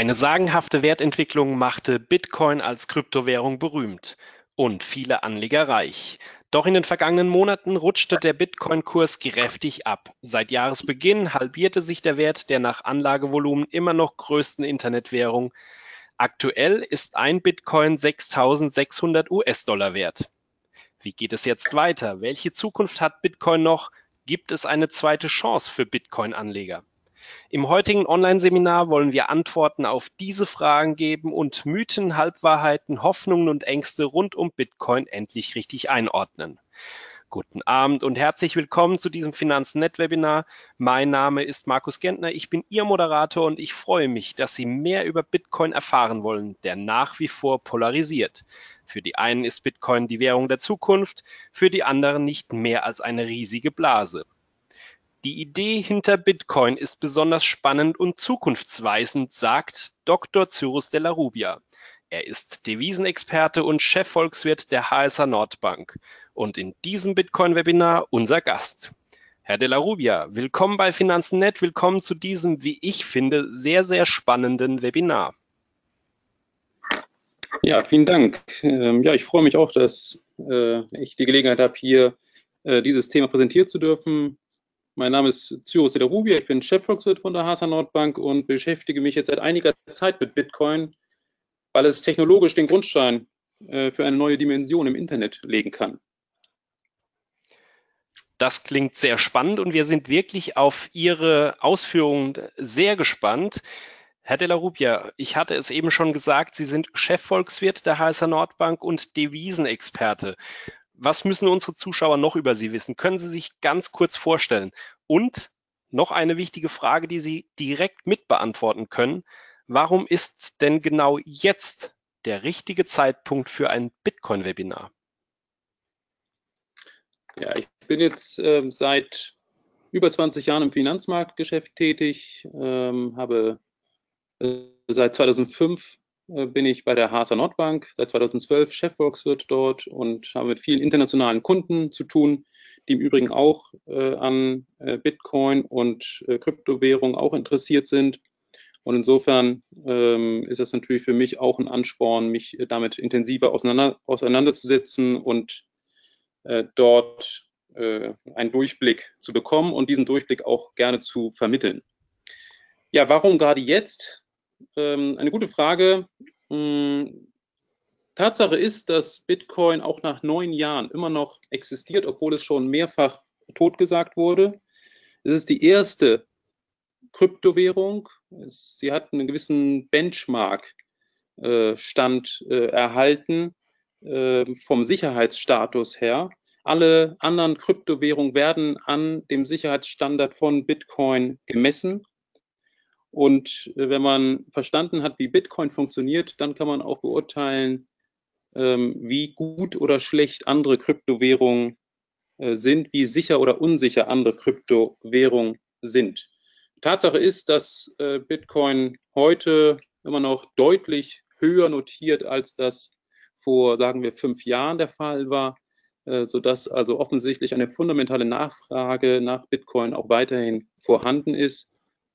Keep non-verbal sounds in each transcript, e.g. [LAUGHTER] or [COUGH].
Eine sagenhafte Wertentwicklung machte Bitcoin als Kryptowährung berühmt und viele Anleger reich. Doch in den vergangenen Monaten rutschte der Bitcoin-Kurs kräftig ab. Seit Jahresbeginn halbierte sich der Wert der nach Anlagevolumen immer noch größten Internetwährung. Aktuell ist ein Bitcoin 6.600 US-Dollar wert. Wie geht es jetzt weiter? Welche Zukunft hat Bitcoin noch? Gibt es eine zweite Chance für Bitcoin-Anleger? Im heutigen Online-Seminar wollen wir Antworten auf diese Fragen geben und Mythen, Halbwahrheiten, Hoffnungen und Ängste rund um Bitcoin endlich richtig einordnen. Guten Abend und herzlich willkommen zu diesem Finanzen-Net-Webinar. Mein Name ist Markus Gentner, ich bin Ihr Moderator und ich freue mich, dass Sie mehr über Bitcoin erfahren wollen, der nach wie vor polarisiert. Für die einen ist Bitcoin die Währung der Zukunft, für die anderen nicht mehr als eine riesige Blase. Die Idee hinter Bitcoin ist besonders spannend und zukunftsweisend, sagt Dr. Cyrus de la Rubia. Er ist Devisenexperte und Chefvolkswirt der HSA Nordbank und in diesem Bitcoin-Webinar unser Gast. Herr de la Rubia, willkommen bei Finanzen.net, willkommen zu diesem, wie ich finde, sehr, sehr spannenden Webinar. Ja, vielen Dank. Ähm, ja, ich freue mich auch, dass äh, ich die Gelegenheit habe, hier äh, dieses Thema präsentieren zu dürfen. Mein Name ist Cyrus de Rubia, ich bin Chefvolkswirt von der Hasa Nordbank und beschäftige mich jetzt seit einiger Zeit mit Bitcoin, weil es technologisch den Grundstein äh, für eine neue Dimension im Internet legen kann. Das klingt sehr spannend und wir sind wirklich auf Ihre Ausführungen sehr gespannt. Herr de la Rubia, ich hatte es eben schon gesagt, Sie sind Chefvolkswirt der HSA Nordbank und Devisenexperte. Was müssen unsere Zuschauer noch über Sie wissen? Können Sie sich ganz kurz vorstellen? Und noch eine wichtige Frage, die Sie direkt mit beantworten können. Warum ist denn genau jetzt der richtige Zeitpunkt für ein Bitcoin-Webinar? Ja, ich bin jetzt ähm, seit über 20 Jahren im Finanzmarktgeschäft tätig, ähm, habe äh, seit 2005 äh, bin ich bei der Hasa Nordbank, seit 2012 Chefvolkswirt dort und habe mit vielen internationalen Kunden zu tun, die im Übrigen auch äh, an äh, Bitcoin und äh, Kryptowährung auch interessiert sind. Und insofern ähm, ist das natürlich für mich auch ein Ansporn, mich damit intensiver auseinander, auseinanderzusetzen und äh, dort äh, einen Durchblick zu bekommen und diesen Durchblick auch gerne zu vermitteln. Ja, warum gerade jetzt? Ähm, eine gute Frage. Hm, Tatsache ist, dass Bitcoin auch nach neun Jahren immer noch existiert, obwohl es schon mehrfach totgesagt wurde. Es ist die erste Kryptowährung. Sie hat einen gewissen Benchmark-Stand äh, äh, erhalten äh, vom Sicherheitsstatus her. Alle anderen Kryptowährungen werden an dem Sicherheitsstandard von Bitcoin gemessen. Und äh, wenn man verstanden hat, wie Bitcoin funktioniert, dann kann man auch beurteilen, ähm, wie gut oder schlecht andere Kryptowährungen äh, sind, wie sicher oder unsicher andere Kryptowährungen sind. Tatsache ist, dass äh, Bitcoin heute immer noch deutlich höher notiert, als das vor, sagen wir, fünf Jahren der Fall war, sodass also offensichtlich eine fundamentale Nachfrage nach Bitcoin auch weiterhin vorhanden ist.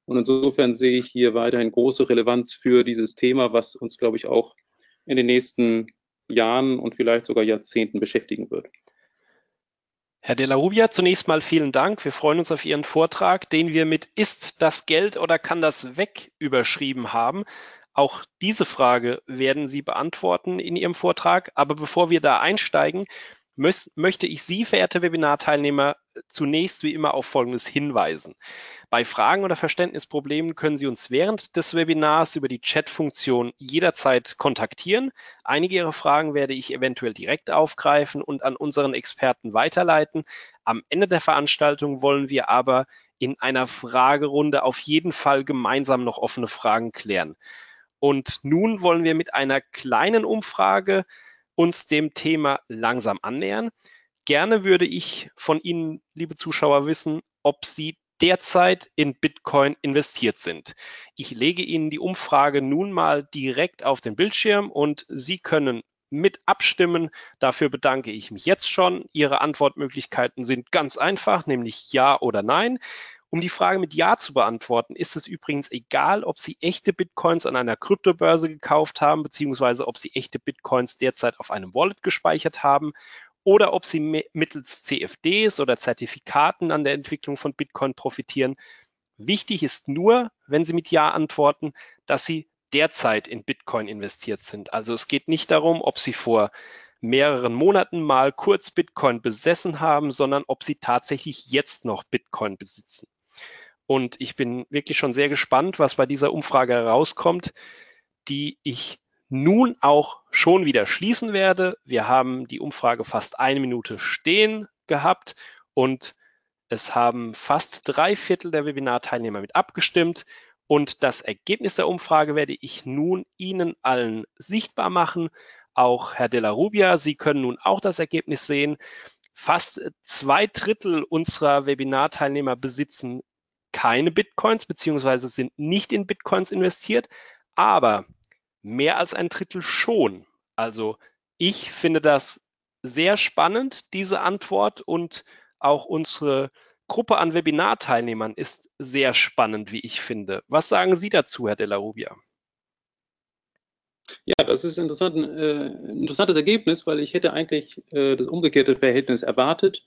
Und insofern sehe ich hier weiterhin große Relevanz für dieses Thema, was uns, glaube ich, auch in den nächsten Jahren und vielleicht sogar Jahrzehnten beschäftigen wird. Herr De La Rubia, zunächst mal vielen Dank. Wir freuen uns auf Ihren Vortrag, den wir mit Ist das Geld oder kann das weg überschrieben haben. Auch diese Frage werden Sie beantworten in Ihrem Vortrag. Aber bevor wir da einsteigen, möchte ich Sie, verehrte Webinarteilnehmer, zunächst wie immer auf Folgendes hinweisen. Bei Fragen oder Verständnisproblemen können Sie uns während des Webinars über die Chat-Funktion jederzeit kontaktieren. Einige Ihrer Fragen werde ich eventuell direkt aufgreifen und an unseren Experten weiterleiten. Am Ende der Veranstaltung wollen wir aber in einer Fragerunde auf jeden Fall gemeinsam noch offene Fragen klären. Und nun wollen wir mit einer kleinen Umfrage uns dem Thema langsam annähern. Gerne würde ich von Ihnen, liebe Zuschauer, wissen, ob Sie derzeit in Bitcoin investiert sind. Ich lege Ihnen die Umfrage nun mal direkt auf den Bildschirm und Sie können mit abstimmen. Dafür bedanke ich mich jetzt schon. Ihre Antwortmöglichkeiten sind ganz einfach, nämlich Ja oder Nein. Um die Frage mit Ja zu beantworten, ist es übrigens egal, ob Sie echte Bitcoins an einer Kryptobörse gekauft haben, beziehungsweise ob Sie echte Bitcoins derzeit auf einem Wallet gespeichert haben oder ob Sie mittels CFDs oder Zertifikaten an der Entwicklung von Bitcoin profitieren. Wichtig ist nur, wenn Sie mit Ja antworten, dass Sie derzeit in Bitcoin investiert sind. Also es geht nicht darum, ob Sie vor mehreren Monaten mal kurz Bitcoin besessen haben, sondern ob Sie tatsächlich jetzt noch Bitcoin besitzen. Und ich bin wirklich schon sehr gespannt, was bei dieser Umfrage herauskommt, die ich nun auch schon wieder schließen werde. Wir haben die Umfrage fast eine Minute stehen gehabt und es haben fast drei Viertel der Webinarteilnehmer mit abgestimmt. Und das Ergebnis der Umfrage werde ich nun Ihnen allen sichtbar machen. Auch Herr Della Rubia, Sie können nun auch das Ergebnis sehen. Fast zwei Drittel unserer Webinarteilnehmer besitzen keine Bitcoins beziehungsweise sind nicht in Bitcoins investiert, aber mehr als ein Drittel schon. Also ich finde das sehr spannend, diese Antwort und auch unsere Gruppe an Webinarteilnehmern ist sehr spannend, wie ich finde. Was sagen Sie dazu, Herr Della Rubia? Ja, das ist interessant, äh, interessantes Ergebnis, weil ich hätte eigentlich äh, das umgekehrte Verhältnis erwartet.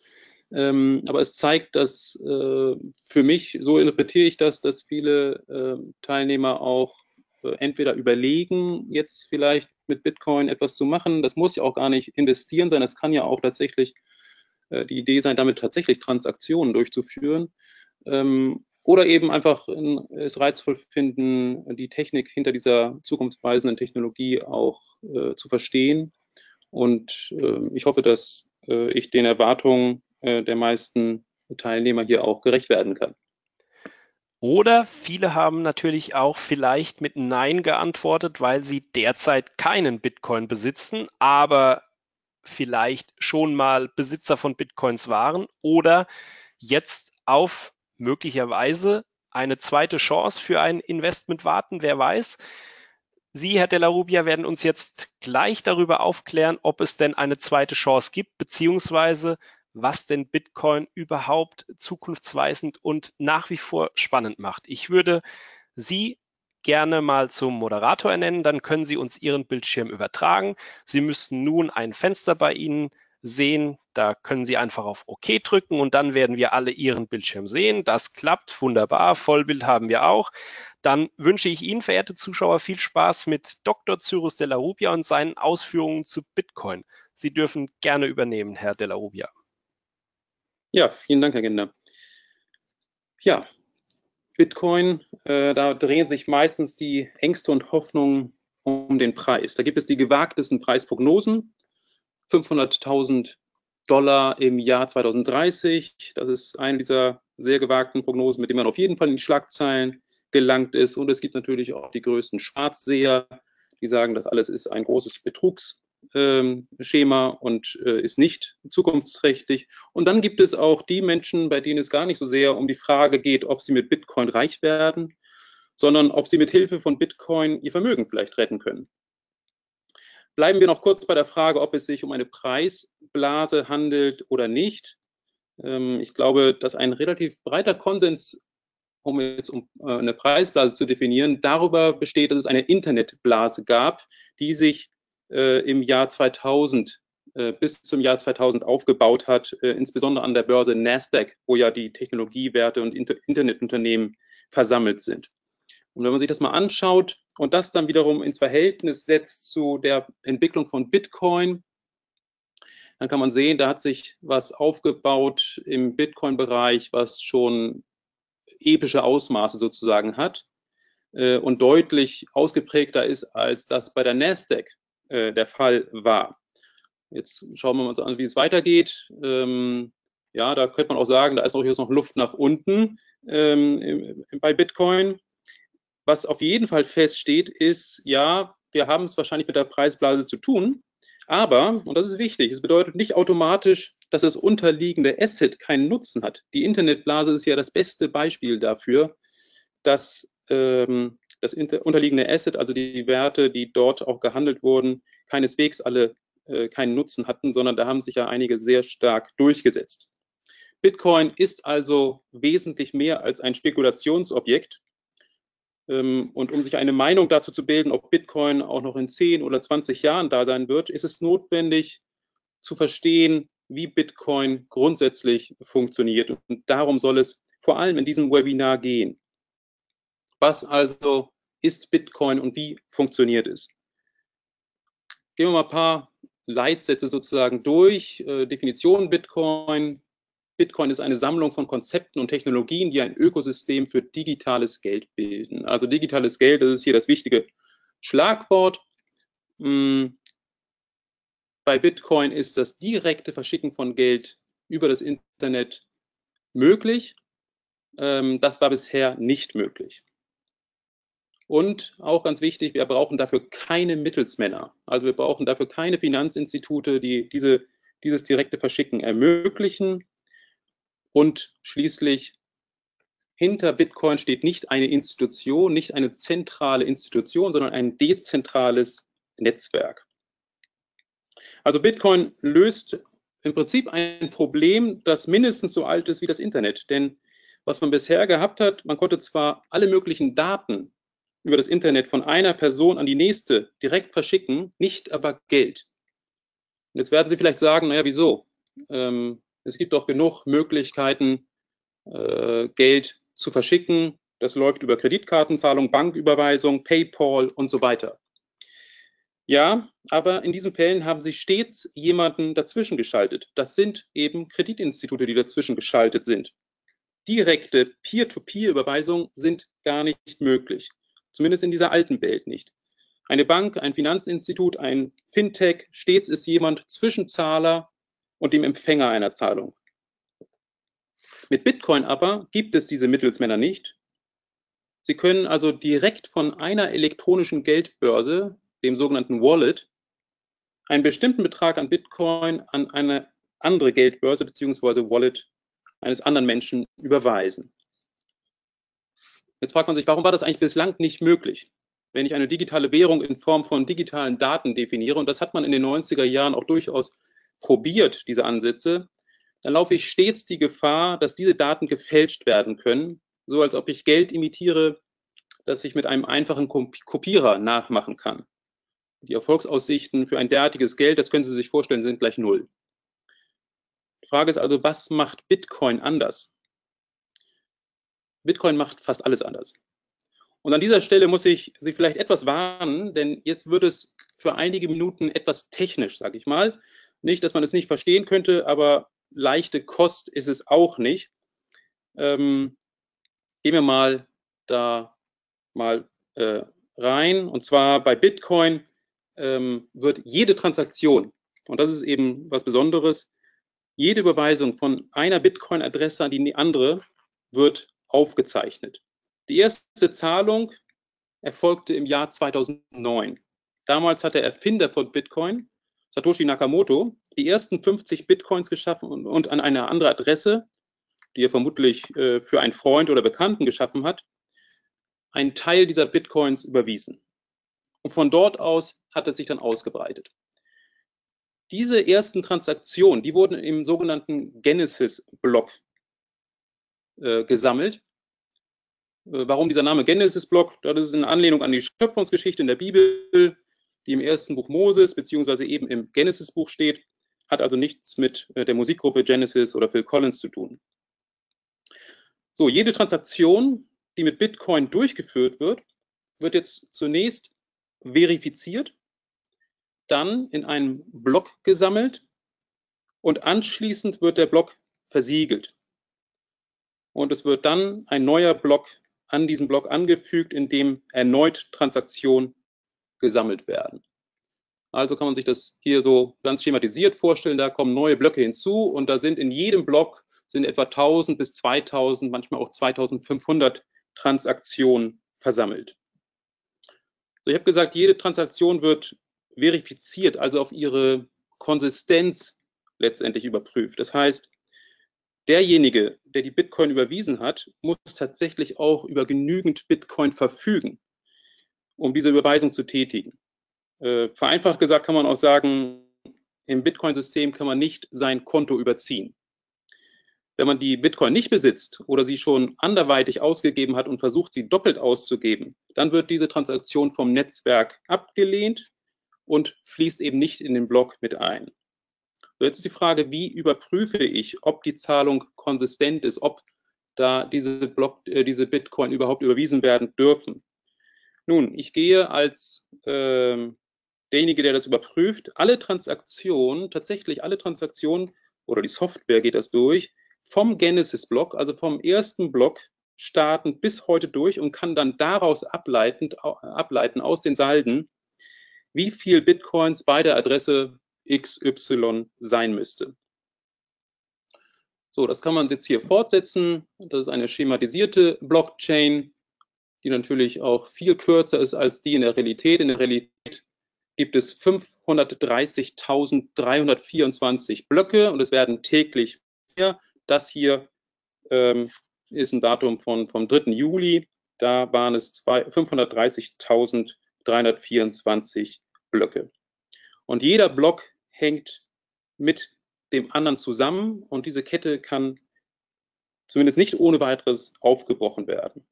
Ähm, aber es zeigt, dass äh, für mich, so interpretiere ich das, dass viele äh, Teilnehmer auch äh, entweder überlegen, jetzt vielleicht mit Bitcoin etwas zu machen. Das muss ja auch gar nicht investieren sein. Das kann ja auch tatsächlich äh, die Idee sein, damit tatsächlich Transaktionen durchzuführen. Ähm, oder eben einfach es reizvoll finden, die Technik hinter dieser zukunftsweisenden Technologie auch äh, zu verstehen. Und äh, ich hoffe, dass äh, ich den Erwartungen äh, der meisten Teilnehmer hier auch gerecht werden kann. Oder viele haben natürlich auch vielleicht mit Nein geantwortet, weil sie derzeit keinen Bitcoin besitzen, aber vielleicht schon mal Besitzer von Bitcoins waren oder jetzt auf möglicherweise eine zweite Chance für ein Investment warten, wer weiß. Sie, Herr Della Rubia, werden uns jetzt gleich darüber aufklären, ob es denn eine zweite Chance gibt, beziehungsweise was denn Bitcoin überhaupt zukunftsweisend und nach wie vor spannend macht. Ich würde Sie gerne mal zum Moderator ernennen, dann können Sie uns Ihren Bildschirm übertragen. Sie müssten nun ein Fenster bei Ihnen sehen. Da können Sie einfach auf OK drücken und dann werden wir alle Ihren Bildschirm sehen. Das klappt wunderbar. Vollbild haben wir auch. Dann wünsche ich Ihnen, verehrte Zuschauer, viel Spaß mit Dr. Cyrus Della Rubia und seinen Ausführungen zu Bitcoin. Sie dürfen gerne übernehmen, Herr Della Rubia. Ja, vielen Dank, Herr Gender. Ja, Bitcoin, äh, da drehen sich meistens die Ängste und Hoffnungen um den Preis. Da gibt es die gewagtesten Preisprognosen. 500.000 Dollar im Jahr 2030. Das ist eine dieser sehr gewagten Prognosen, mit dem man auf jeden Fall in die Schlagzeilen gelangt ist. Und es gibt natürlich auch die größten Schwarzseher, die sagen, das alles ist ein großes Betrugsschema ähm, und äh, ist nicht zukunftsträchtig. Und dann gibt es auch die Menschen, bei denen es gar nicht so sehr um die Frage geht, ob sie mit Bitcoin reich werden, sondern ob sie mit Hilfe von Bitcoin ihr Vermögen vielleicht retten können. Bleiben wir noch kurz bei der Frage, ob es sich um eine Preisblase handelt oder nicht. Ähm, ich glaube, dass ein relativ breiter Konsens, um jetzt um äh, eine Preisblase zu definieren, darüber besteht, dass es eine Internetblase gab, die sich äh, im Jahr 2000 äh, bis zum Jahr 2000 aufgebaut hat, insbesondere an der Börse Nasdaq, wo ja die Technologiewerte und Internetunternehmen versammelt sind. Und wenn man sich das mal anschaut und das dann wiederum ins Verhältnis setzt zu der Entwicklung von Bitcoin, dann kann man sehen, da hat sich was aufgebaut im Bitcoin-Bereich, was schon epische Ausmaße sozusagen hat äh, und deutlich ausgeprägter ist, als das bei der Nasdaq äh, der Fall war. Jetzt schauen wir uns an, wie es weitergeht. Ähm, ja, da könnte man auch sagen, da ist auch jetzt noch Luft nach unten ähm, bei Bitcoin. Was auf jeden Fall feststeht, ist, ja, wir haben es wahrscheinlich mit der Preisblase zu tun, aber, und das ist wichtig, es bedeutet nicht automatisch, dass das unterliegende Asset keinen Nutzen hat. Die Internetblase ist ja das beste Beispiel dafür, dass ähm, das unterliegende Asset, also die Werte, die dort auch gehandelt wurden, keineswegs alle äh, keinen Nutzen hatten, sondern da haben sich ja einige sehr stark durchgesetzt. Bitcoin ist also wesentlich mehr als ein Spekulationsobjekt. Ähm, und um sich eine Meinung dazu zu bilden, ob Bitcoin auch noch in 10 oder 20 Jahren da sein wird, ist es notwendig zu verstehen, wie Bitcoin grundsätzlich funktioniert. Und darum soll es vor allem in diesem Webinar gehen. Was also ist Bitcoin und wie funktioniert es? Gehen wir mal ein paar Leitsätze sozusagen durch. Äh, Definition Bitcoin. Bitcoin ist eine Sammlung von Konzepten und Technologien, die ein Ökosystem für digitales Geld bilden. Also digitales Geld, das ist hier das wichtige Schlagwort. Hm, bei Bitcoin ist das direkte Verschicken von Geld über das Internet möglich. Ähm, das war bisher nicht möglich. Und auch ganz wichtig, wir brauchen dafür keine Mittelsmänner. Also wir brauchen dafür keine Finanzinstitute, die diese, dieses direkte Verschicken ermöglichen. Und schließlich hinter Bitcoin steht nicht eine Institution, nicht eine zentrale Institution, sondern ein dezentrales Netzwerk. Also Bitcoin löst im Prinzip ein Problem, das mindestens so alt ist wie das Internet. Denn was man bisher gehabt hat, man konnte zwar alle möglichen Daten über das Internet von einer Person an die nächste direkt verschicken, nicht aber Geld. Und jetzt werden Sie vielleicht sagen, naja, wieso? Ähm, es gibt doch genug Möglichkeiten, äh, Geld zu verschicken. Das läuft über Kreditkartenzahlung, Banküberweisung, PayPal und so weiter. Ja, aber in diesen Fällen haben sie stets jemanden dazwischen geschaltet. Das sind eben Kreditinstitute, die dazwischen geschaltet sind. Direkte Peer-to-Peer-Überweisungen sind gar nicht möglich. Zumindest in dieser alten Welt nicht. Eine Bank, ein Finanzinstitut, ein Fintech, stets ist jemand zwischen Zahler und dem Empfänger einer Zahlung. Mit Bitcoin aber gibt es diese Mittelsmänner nicht. Sie können also direkt von einer elektronischen Geldbörse dem sogenannten Wallet, einen bestimmten Betrag an Bitcoin an eine andere Geldbörse bzw. Wallet eines anderen Menschen überweisen. Jetzt fragt man sich, warum war das eigentlich bislang nicht möglich? Wenn ich eine digitale Währung in Form von digitalen Daten definiere, und das hat man in den 90er Jahren auch durchaus probiert, diese Ansätze, dann laufe ich stets die Gefahr, dass diese Daten gefälscht werden können, so als ob ich Geld imitiere, das ich mit einem einfachen Kopierer nachmachen kann. Die Erfolgsaussichten für ein derartiges Geld, das können Sie sich vorstellen, sind gleich null. Die Frage ist also, was macht Bitcoin anders? Bitcoin macht fast alles anders. Und an dieser Stelle muss ich Sie vielleicht etwas warnen, denn jetzt wird es für einige Minuten etwas technisch, sage ich mal. Nicht, dass man es nicht verstehen könnte, aber leichte Kost ist es auch nicht. Ähm, gehen wir mal da mal äh, rein. Und zwar bei Bitcoin ähm, wird jede Transaktion, und das ist eben was Besonderes, jede Überweisung von einer Bitcoin-Adresse an die andere wird aufgezeichnet. Die erste Zahlung erfolgte im Jahr 2009. Damals hat der Erfinder von Bitcoin, Satoshi Nakamoto, die ersten 50 Bitcoins geschaffen und, an eine andere Adresse, die er vermutlich äh, für einen Freund oder Bekannten geschaffen hat, einen Teil dieser Bitcoins überwiesen. Und von dort aus hat es sich dann ausgebreitet. Diese ersten Transaktionen, die wurden im sogenannten Genesis-Block äh, gesammelt. Äh, warum dieser Name Genesis-Block? Das ist in Anlehnung an die Schöpfungsgeschichte in der Bibel, die im ersten Buch Moses beziehungsweise eben im Genesis-Buch steht, hat also nichts mit äh, der Musikgruppe Genesis oder Phil Collins zu tun. So, jede Transaktion, die mit Bitcoin durchgeführt wird, wird jetzt zunächst verifiziert, dann in einen Block gesammelt und anschließend wird der Block versiegelt. Und es wird dann ein neuer Block an diesen Block angefügt, in dem erneut Transaktionen gesammelt werden. Also kann man sich das hier so ganz schematisiert vorstellen. Da kommen neue Blöcke hinzu und da sind in jedem Block sind etwa 1000 bis 2000, manchmal auch 2500 Transaktionen versammelt. So, ich habe gesagt, jede Transaktion wird verifiziert, also auf ihre Konsistenz letztendlich überprüft. Das heißt, derjenige, der die Bitcoin überwiesen hat, muss tatsächlich auch über genügend Bitcoin verfügen, um diese Überweisung zu tätigen. Äh, vereinfacht gesagt kann man auch sagen, im Bitcoin-System kann man nicht sein Konto überziehen. Wenn man die Bitcoin nicht besitzt oder sie schon anderweitig ausgegeben hat und versucht, sie doppelt auszugeben, dann wird diese Transaktion vom Netzwerk abgelehnt und fließt eben nicht in den Block mit ein. Jetzt ist die Frage, wie überprüfe ich, ob die Zahlung konsistent ist, ob da diese, Block, äh, diese Bitcoin überhaupt überwiesen werden dürfen. Nun, ich gehe als äh, derjenige, der das überprüft, alle Transaktionen, tatsächlich alle Transaktionen oder die Software geht das durch, vom Genesis-Block, also vom ersten Block starten bis heute durch und kann dann daraus ableiten, ableiten aus den Salden, wie viel Bitcoins bei der Adresse XY sein müsste. So, das kann man jetzt hier fortsetzen. Das ist eine schematisierte Blockchain, die natürlich auch viel kürzer ist als die in der Realität. In der Realität gibt es 530.324 Blöcke und es werden täglich mehr. Das hier ähm, ist ein Datum von, vom 3. Juli. Da waren es 530.324 Blöcke. Und jeder Block hängt mit dem anderen zusammen und diese Kette kann zumindest nicht ohne weiteres aufgebrochen werden.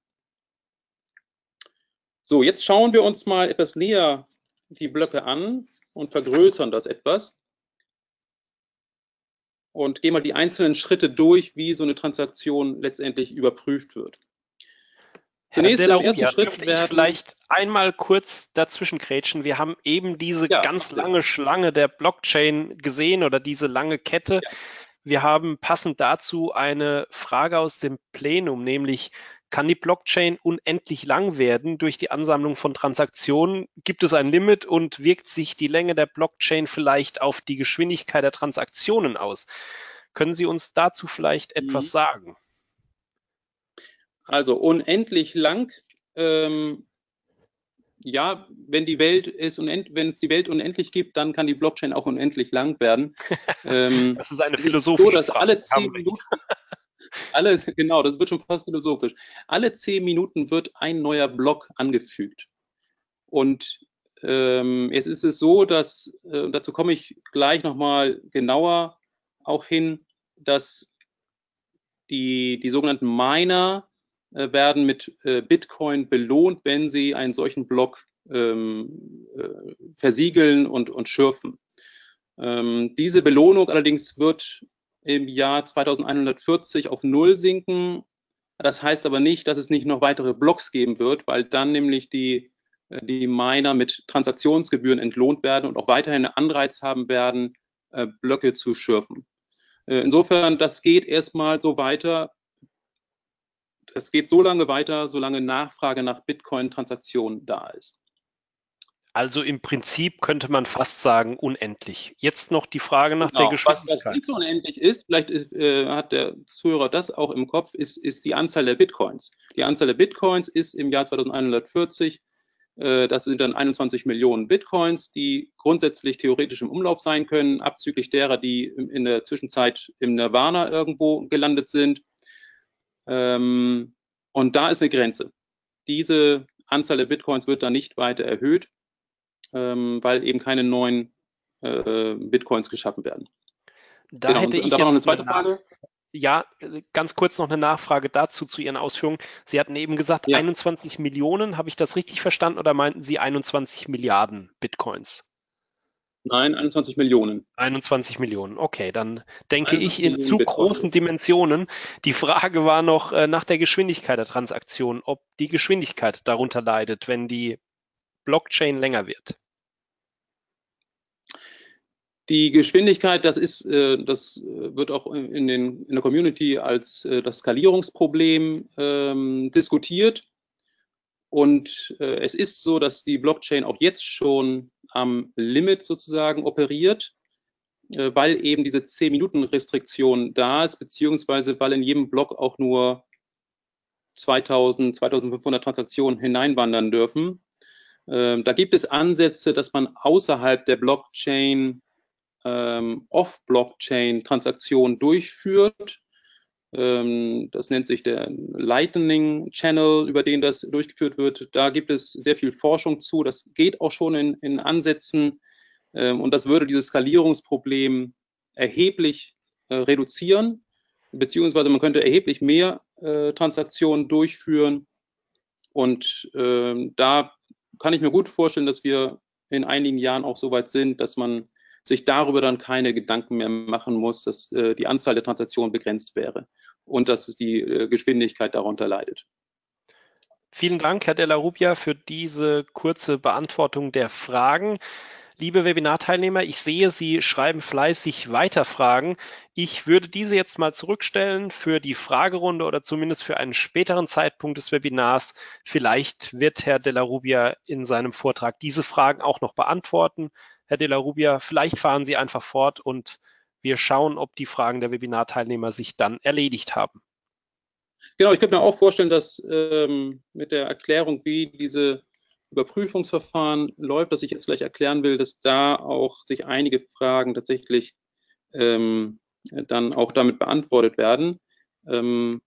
So, jetzt schauen wir uns mal etwas näher die Blöcke an und vergrößern das etwas und gehen mal die einzelnen Schritte durch, wie so eine Transaktion letztendlich überprüft wird. Zunächst im ersten Schritt werden, ich vielleicht einmal kurz dazwischen grätschen. Wir haben eben diese ja, ganz lange Schlange der Blockchain gesehen oder diese lange Kette. Ja. Wir haben passend dazu eine Frage aus dem Plenum, nämlich kann die Blockchain unendlich lang werden durch die Ansammlung von Transaktionen? Gibt es ein Limit und wirkt sich die Länge der Blockchain vielleicht auf die Geschwindigkeit der Transaktionen aus? Können Sie uns dazu vielleicht etwas mhm. sagen? Also unendlich lang. Ähm, ja, wenn die Welt ist unend, wenn es die Welt unendlich gibt, dann kann die Blockchain auch unendlich lang werden. [LAUGHS] Ähm, das ist eine philosophische so, dass alle zehn Minuten, [LAUGHS] alle, genau, das wird schon fast philosophisch. Alle zehn Minuten wird ein neuer Block angefügt. Und ähm, jetzt ist es so, dass, äh, dazu komme ich gleich nochmal genauer auch hin, dass die, die sogenannten Miner werden mit äh, Bitcoin belohnt, wenn sie einen solchen Block ähm, äh, versiegeln und, und schürfen. Ähm, diese Belohnung allerdings wird im Jahr 2140 auf Null sinken. Das heißt aber nicht, dass es nicht noch weitere Blocks geben wird, weil dann nämlich die, äh, die Miner mit Transaktionsgebühren entlohnt werden und auch weiterhin einen Anreiz haben werden, äh, Blöcke zu schürfen. Äh, insofern, das geht erstmal so weiter. Es geht so lange weiter, solange Nachfrage nach Bitcoin-Transaktionen da ist. Also im Prinzip könnte man fast sagen unendlich. Jetzt noch die Frage nach genau. der Geschwindigkeit. Was, was nicht unendlich ist, vielleicht ist, äh, hat der Zuhörer das auch im Kopf, ist, ist die Anzahl der Bitcoins. Die Anzahl der Bitcoins ist im Jahr 2140, äh, das sind dann 21 Millionen Bitcoins, die grundsätzlich theoretisch im Umlauf sein können, abzüglich derer, die in der Zwischenzeit im Nirvana irgendwo gelandet sind. Ähm, und da ist eine Grenze. Diese Anzahl der Bitcoins wird dann nicht weiter erhöht ähm, weil eben keine neuen äh, Bitcoins geschaffen werden. Da genau. hätte und, ich jetzt noch eine zweite Frage. Ja, ganz kurz noch eine Nachfrage dazu zu Ihren Ausführungen. Sie hatten eben gesagt, ja. 21 Millionen. Habe ich das richtig verstanden oder meinten Sie 21 Milliarden Bitcoins? Nein, 21 Millionen. 21 Millionen, okay, dann denke ich in zu großen Dimensionen. Die Frage war noch äh, nach der Geschwindigkeit der Transaktion, ob die Geschwindigkeit darunter leidet, wenn die Blockchain länger wird? Die Geschwindigkeit, das ist, äh, das wird auch in, den, in der Community als äh, das Skalierungsproblem ähm, diskutiert. Und äh, es ist so, dass die Blockchain auch jetzt schon am Limit sozusagen operiert, äh, weil eben diese 10-Minuten-Restriktion da ist, beziehungsweise weil in jedem Block auch nur 2000, 2500 Transaktionen hineinwandern dürfen. Ähm, da gibt es Ansätze, dass man außerhalb der Blockchain ähm, Off-Blockchain-Transaktionen durchführt. Ähm, das nennt sich der Lightning Channel, über den das durchgeführt wird. Da gibt es sehr viel Forschung zu. Das geht auch schon in, in Ansätzen ähm, und das würde dieses Skalierungsproblem erheblich äh, reduzieren. beziehungsweise man könnte erheblich mehr äh, Transaktionen durchführen. Und äh, da kann ich mir gut vorstellen, dass wir in einigen Jahren auch so weit sind, dass man sich darüber dann keine Gedanken mehr machen muss, dass äh, die Anzahl der Transaktionen begrenzt wäre und dass die äh, Geschwindigkeit darunter leidet. Vielen Dank, Herr Della Rubia, für diese kurze Beantwortung der Fragen. Liebe Webinarteilnehmer, ich sehe, Sie schreiben fleißig weiter Fragen. Ich würde diese jetzt mal zurückstellen für die Fragerunde oder zumindest für einen späteren Zeitpunkt des Webinars. Vielleicht wird Herr Della Rubia in seinem Vortrag diese Fragen auch noch beantworten. Herr Della Rubia, vielleicht fahren Sie einfach fort und wir schauen, ob die Fragen der Webinarteilnehmer sich dann erledigt haben. Genau, ich könnte mir auch vorstellen, dass ähm, mit der Erklärung, wie diese Überprüfungsverfahren läuft, das ich jetzt gleich erklären will, dass da auch sich einige Fragen tatsächlich ähm, dann auch damit beantwortet werden. Ähm,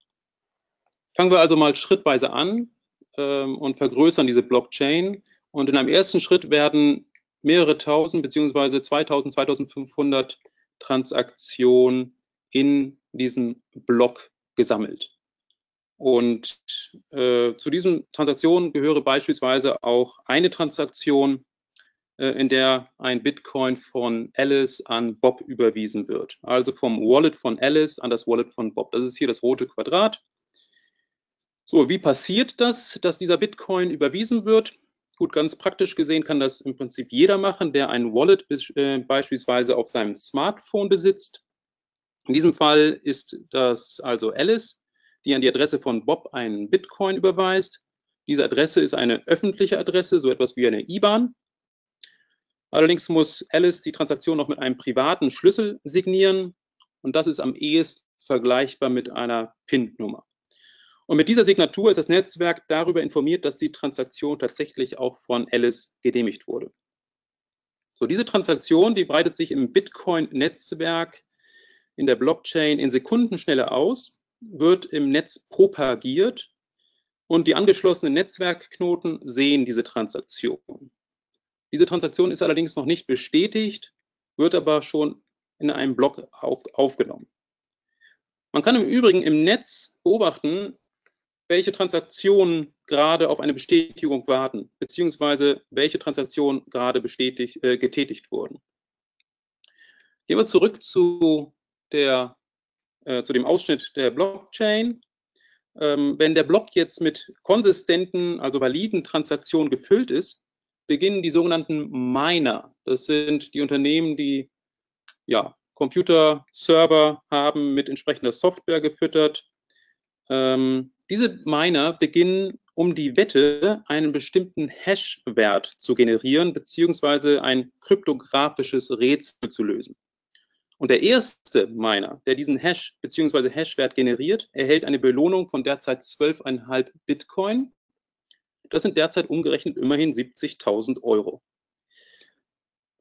fangen wir also mal schrittweise an ähm, und vergrößern diese Blockchain. Und in einem ersten Schritt werden mehrere tausend beziehungsweise 2000, 2500 Transaktionen in diesem Block gesammelt. Und äh, zu diesen Transaktionen gehöre beispielsweise auch eine Transaktion, äh, in der ein Bitcoin von Alice an Bob überwiesen wird. Also vom Wallet von Alice an das Wallet von Bob. Das ist hier das rote Quadrat. So, wie passiert das, dass dieser Bitcoin überwiesen wird? Gut, ganz praktisch gesehen kann das im Prinzip jeder machen, der ein Wallet äh, beispielsweise auf seinem Smartphone besitzt. In diesem Fall ist das also Alice die an die Adresse von Bob einen Bitcoin überweist. Diese Adresse ist eine öffentliche Adresse, so etwas wie eine IBAN. Allerdings muss Alice die Transaktion noch mit einem privaten Schlüssel signieren und das ist am ehesten vergleichbar mit einer PIN-Nummer. Und mit dieser Signatur ist das Netzwerk darüber informiert, dass die Transaktion tatsächlich auch von Alice genehmigt wurde. So, diese Transaktion, die breitet sich im Bitcoin-Netzwerk in der Blockchain in Sekundenschnelle aus wird im Netz propagiert und die angeschlossenen Netzwerkknoten sehen diese Transaktion. Diese Transaktion ist allerdings noch nicht bestätigt, wird aber schon in einem Block auf, aufgenommen. Man kann im Übrigen im Netz beobachten, welche Transaktionen gerade auf eine Bestätigung warten, beziehungsweise welche Transaktionen gerade bestätigt, äh, getätigt wurden. Gehen wir zurück zu der äh, zu dem Ausschnitt der Blockchain. Ähm, wenn der Block jetzt mit konsistenten, also validen Transaktionen gefüllt ist, beginnen die sogenannten Miner. Das sind die Unternehmen, die ja, Computer, Server haben mit entsprechender Software gefüttert. Ähm, diese Miner beginnen um die Wette einen bestimmten Hash-Wert zu generieren, beziehungsweise ein kryptografisches Rätsel zu lösen. Und der erste Miner, der diesen Hash bzw. Hashwert generiert, erhält eine Belohnung von derzeit 12,5 Bitcoin. Das sind derzeit umgerechnet immerhin 70.000 Euro.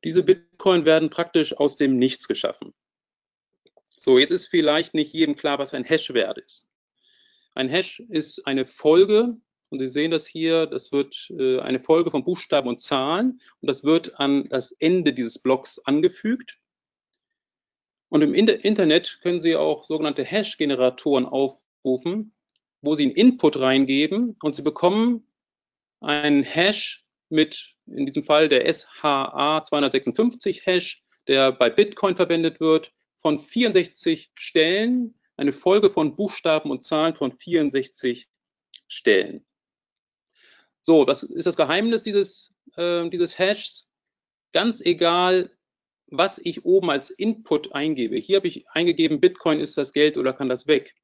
Diese Bitcoin werden praktisch aus dem Nichts geschaffen. So, jetzt ist vielleicht nicht jedem klar, was ein Hashwert ist. Ein Hash ist eine Folge, und Sie sehen das hier, das wird äh, eine Folge von Buchstaben und Zahlen, und das wird an das Ende dieses Blocks angefügt. Und im Internet können Sie auch sogenannte Hash-Generatoren aufrufen, wo Sie einen Input reingeben und Sie bekommen einen Hash mit, in diesem Fall der SHA-256 Hash, der bei Bitcoin verwendet wird, von 64 Stellen, eine Folge von Buchstaben und Zahlen von 64 Stellen. So, das ist das Geheimnis dieses, äh, dieses Hashs. Ganz egal, was ich oben als Input eingebe. Hier habe ich eingegeben, Bitcoin ist das Geld oder kann das weg.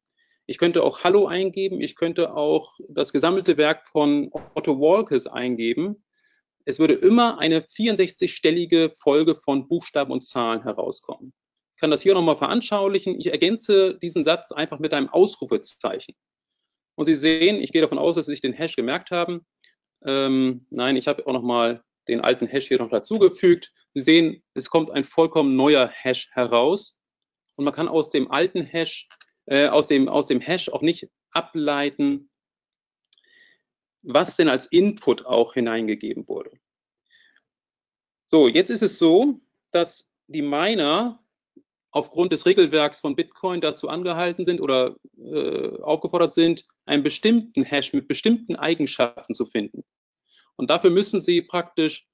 Ich könnte auch Hallo eingeben. Ich könnte auch das gesammelte Werk von Otto Walkes eingeben. Es würde immer eine 64-stellige Folge von Buchstaben und Zahlen herauskommen. Kann das hier nochmal veranschaulichen. Ich ergänze diesen Satz einfach mit einem Ausrufezeichen. Und Sie sehen, ich gehe davon aus, dass Sie sich den Hash gemerkt haben. Ähm, nein, ich habe auch nochmal den alten Hash hier noch dazugefügt. Sie sehen, es kommt ein vollkommen neuer Hash heraus und man kann aus dem alten Hash, äh, aus, dem, aus dem Hash auch nicht ableiten, was denn als Input auch hineingegeben wurde. So, jetzt ist es so, dass die Miner aufgrund des Regelwerks von Bitcoin dazu angehalten sind oder äh, aufgefordert sind, einen bestimmten Hash mit bestimmten Eigenschaften zu finden. Und dafür müssen sie praktisch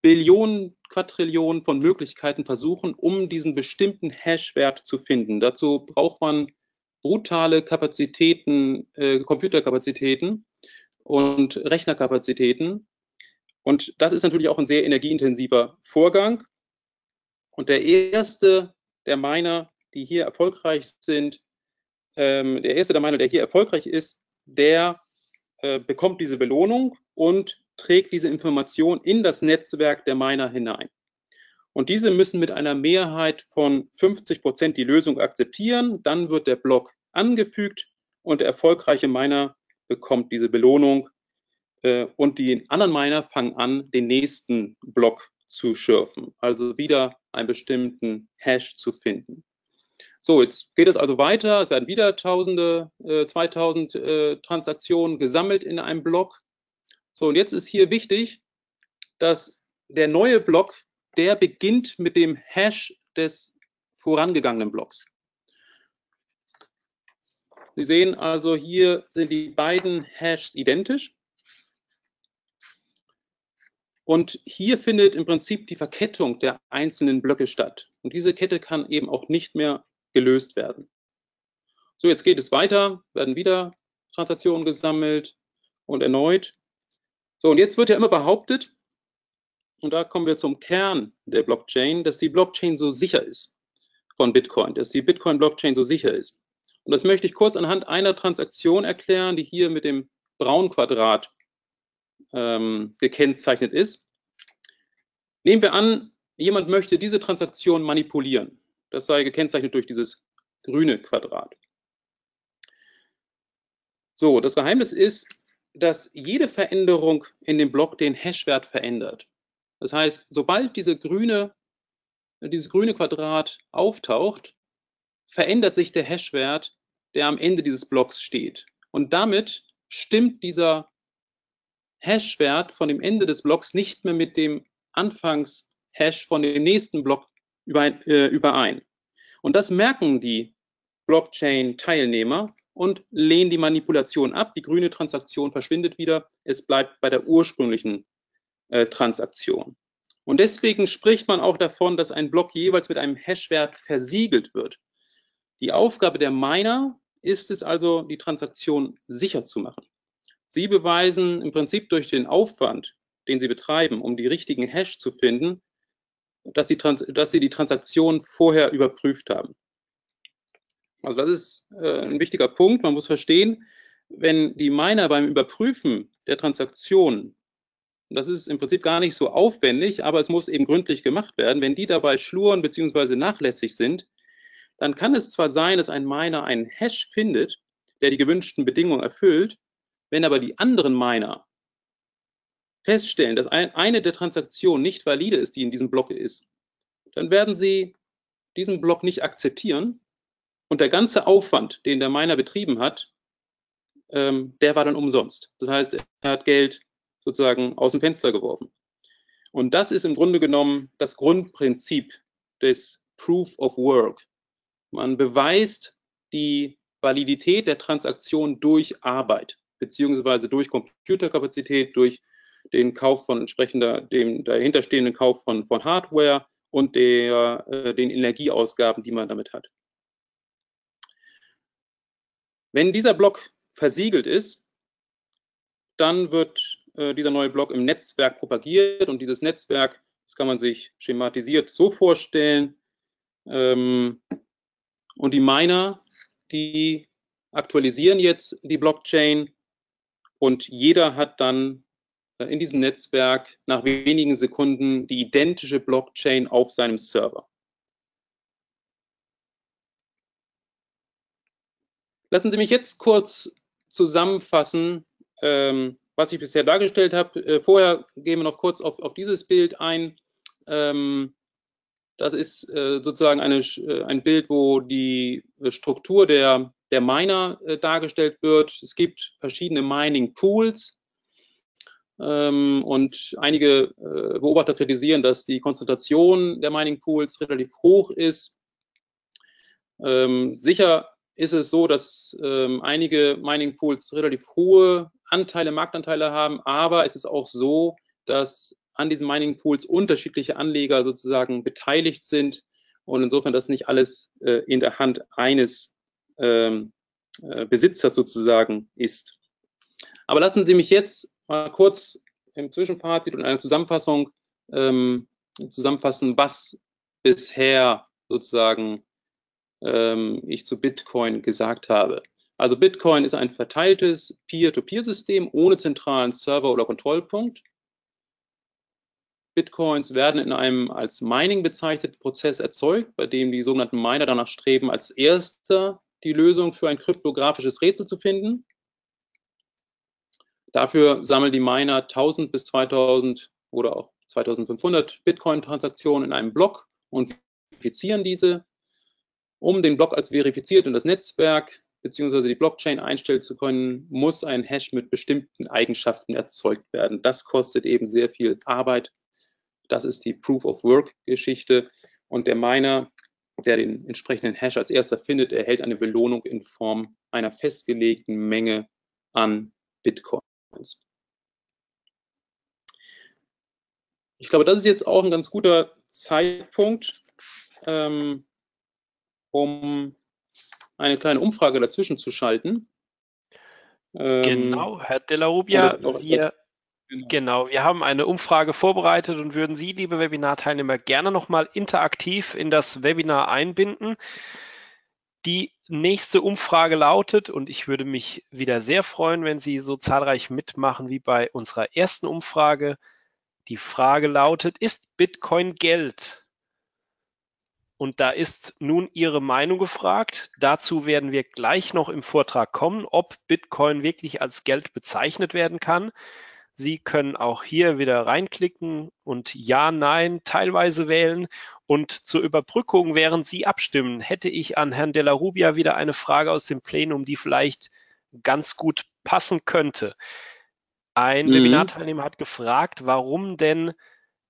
Billionen, Quadrillionen von Möglichkeiten versuchen, um diesen bestimmten Hash-Wert zu finden. Dazu braucht man brutale Kapazitäten, äh, Computerkapazitäten und Rechnerkapazitäten. Und das ist natürlich auch ein sehr energieintensiver Vorgang. Und der erste der Miner, die hier erfolgreich sind, ähm, der erste der Miner, der hier erfolgreich ist, der äh, bekommt diese Belohnung und trägt diese Information in das Netzwerk der Miner hinein. Und diese müssen mit einer Mehrheit von 50 Prozent die Lösung akzeptieren. Dann wird der Block angefügt und der erfolgreiche Miner bekommt diese Belohnung. Äh, und die anderen Miner fangen an, den nächsten Block zu schürfen. Also wieder einen bestimmten Hash zu finden. So, jetzt geht es also weiter. Es werden wieder Tausende, äh, 2000 äh, Transaktionen gesammelt in einem Block. So, und jetzt ist hier wichtig, dass der neue Block, der beginnt mit dem Hash des vorangegangenen Blocks. Sie sehen also, hier sind die beiden Hashes identisch. Und hier findet im Prinzip die Verkettung der einzelnen Blöcke statt. Und diese Kette kann eben auch nicht mehr gelöst werden. So, jetzt geht es weiter, werden wieder Transaktionen gesammelt und erneut. So, und jetzt wird ja immer behauptet, und da kommen wir zum Kern der Blockchain, dass die Blockchain so sicher ist von Bitcoin, dass die Bitcoin-Blockchain so sicher ist. Und das möchte ich kurz anhand einer Transaktion erklären, die hier mit dem Braunquadrat ähm, gekennzeichnet ist. Nehmen wir an, jemand möchte diese Transaktion manipulieren. Das sei gekennzeichnet durch dieses grüne Quadrat. So, das Geheimnis ist, dass jede Veränderung in dem Block den Hashwert verändert. Das heißt, sobald diese grüne, dieses grüne Quadrat auftaucht, verändert sich der Hashwert, der am Ende dieses Blocks steht. Und damit stimmt dieser Hashwert von dem Ende des Blocks nicht mehr mit dem Anfangshash von dem nächsten Block äh, überein. Und das merken die Blockchain-Teilnehmer und lehnen die Manipulation ab. Die grüne Transaktion verschwindet wieder. Es bleibt bei der ursprünglichen äh, Transaktion. Und deswegen spricht man auch davon, dass ein Block jeweils mit einem Hashwert versiegelt wird. Die Aufgabe der Miner ist es also, die Transaktion sicher zu machen. Sie beweisen im Prinzip durch den Aufwand, den Sie betreiben, um die richtigen Hash zu finden, dass, die Trans dass Sie die Transaktion vorher überprüft haben. Also das ist äh, ein wichtiger Punkt. Man muss verstehen, wenn die Miner beim Überprüfen der Transaktion, das ist im Prinzip gar nicht so aufwendig, aber es muss eben gründlich gemacht werden, wenn die dabei schluren bzw. nachlässig sind, dann kann es zwar sein, dass ein Miner einen Hash findet, der die gewünschten Bedingungen erfüllt, wenn aber die anderen Miner feststellen, dass ein, eine der Transaktionen nicht valide ist, die in diesem Block ist, dann werden sie diesen Block nicht akzeptieren und der ganze Aufwand, den der Miner betrieben hat, ähm, der war dann umsonst. Das heißt, er hat Geld sozusagen aus dem Fenster geworfen. Und das ist im Grunde genommen das Grundprinzip des Proof of Work. Man beweist die Validität der Transaktion durch Arbeit beziehungsweise durch Computerkapazität, durch den Kauf von entsprechender, dem dahinterstehenden Kauf von, von Hardware und der, äh, den Energieausgaben, die man damit hat. Wenn dieser Block versiegelt ist, dann wird äh, dieser neue Block im Netzwerk propagiert und dieses Netzwerk, das kann man sich schematisiert so vorstellen, ähm, und die Miner, die aktualisieren jetzt die Blockchain und jeder hat dann äh, in diesem Netzwerk nach wenigen Sekunden die identische Blockchain auf seinem Server. Lassen Sie mich jetzt kurz zusammenfassen, ähm, was ich bisher dargestellt habe. Äh, vorher gehen wir noch kurz auf, auf dieses Bild ein. Ähm, das ist äh, sozusagen eine, äh, ein Bild, wo die Struktur der der Miner äh, dargestellt wird. Es gibt verschiedene Mining Pools. Ähm, und einige äh, Beobachter kritisieren, dass die Konzentration der Mining Pools relativ hoch ist. Ähm, sicher ist es so, dass ähm, einige Mining Pools relativ hohe Anteile, Marktanteile haben, aber es ist auch so, dass an diesen Mining Pools unterschiedliche Anleger sozusagen beteiligt sind und insofern das nicht alles äh, in der Hand eines ähm, äh, Besitzers sozusagen ist. Aber lassen Sie mich jetzt mal kurz im Zwischenfazit und einer Zusammenfassung ähm, zusammenfassen, was bisher sozusagen ähm, ich zu Bitcoin gesagt habe. Also Bitcoin ist ein verteiltes Peer-to-Peer-System ohne zentralen Server oder Kontrollpunkt. Bitcoins werden in einem als Mining bezeichneten Prozess erzeugt, bei dem die sogenannten Miner danach streben, als erster die Lösung für ein kryptografisches Rätsel zu finden. Dafür sammeln die Miner 1000 bis 2000 oder auch 2500 Bitcoin-Transaktionen in einem Block und verifizieren diese. Um den Block als verifiziert in das Netzwerk bzw. die Blockchain einstellen zu können, muss ein Hash mit bestimmten Eigenschaften erzeugt werden. Das kostet eben sehr viel Arbeit. Das ist die Proof of Work Geschichte. Und der Miner, der den entsprechenden Hash als erster findet, erhält eine Belohnung in Form einer festgelegten Menge an Bitcoin. Ich glaube, das ist jetzt auch ein ganz guter Zeitpunkt, ähm, um eine kleine Umfrage dazwischen zu schalten. Ähm, genau, Herr De La Rubia, wir, genau. genau, wir haben eine Umfrage vorbereitet und würden Sie, liebe Webinarteilnehmer, gerne nochmal interaktiv in das Webinar einbinden. Die nächste Umfrage lautet, und ich würde mich wieder sehr freuen, wenn Sie so zahlreich mitmachen wie bei unserer ersten Umfrage. Die Frage lautet, ist Bitcoin Geld? Und da ist nun Ihre Meinung gefragt. Dazu werden wir gleich noch im Vortrag kommen, ob Bitcoin wirklich als Geld bezeichnet werden kann. Sie können auch hier wieder reinklicken und Ja, Nein teilweise wählen und zur Überbrückung, während Sie abstimmen, hätte ich an Herrn Della Rubia wieder eine Frage aus dem Plenum, die vielleicht ganz gut passen könnte. Ein mhm. Webinarteilnehmer hat gefragt, warum denn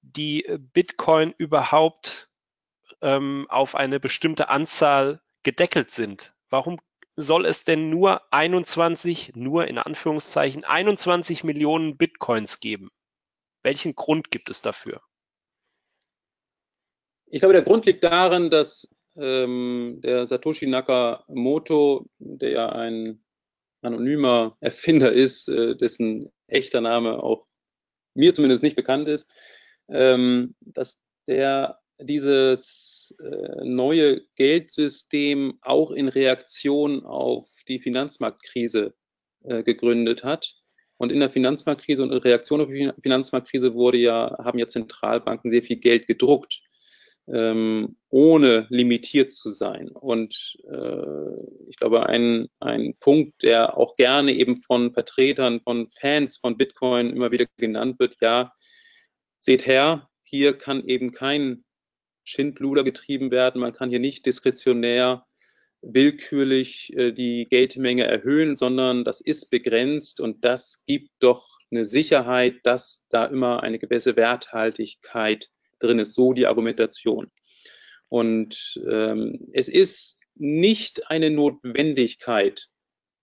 die Bitcoin überhaupt ähm, auf eine bestimmte Anzahl gedeckelt sind. Warum soll es denn nur 21, nur in Anführungszeichen, 21 Millionen Bitcoins geben? Welchen Grund gibt es dafür? Ich glaube, der Grund liegt darin, dass ähm, der Satoshi Nakamoto, der ja ein anonymer Erfinder ist, äh, dessen echter Name auch mir zumindest nicht bekannt ist, ähm, dass der dieses äh, neue Geldsystem auch in Reaktion auf die Finanzmarktkrise äh, gegründet hat. Und in der Finanzmarktkrise und in Reaktion auf die Finanzmarktkrise wurde ja, haben ja Zentralbanken sehr viel Geld gedruckt ähm, ohne limitiert zu sein. Und äh, ich glaube, ein, ein Punkt, der auch gerne eben von Vertretern, von Fans von Bitcoin immer wieder genannt wird, ja, seht her, hier kann eben kein Schindluder getrieben werden, man kann hier nicht diskretionär willkürlich äh, die Geldmenge erhöhen, sondern das ist begrenzt und das gibt doch eine Sicherheit, dass da immer eine gewisse Werthaltigkeit drin ist, so die Argumentation. Und ähm, es ist nicht eine Notwendigkeit,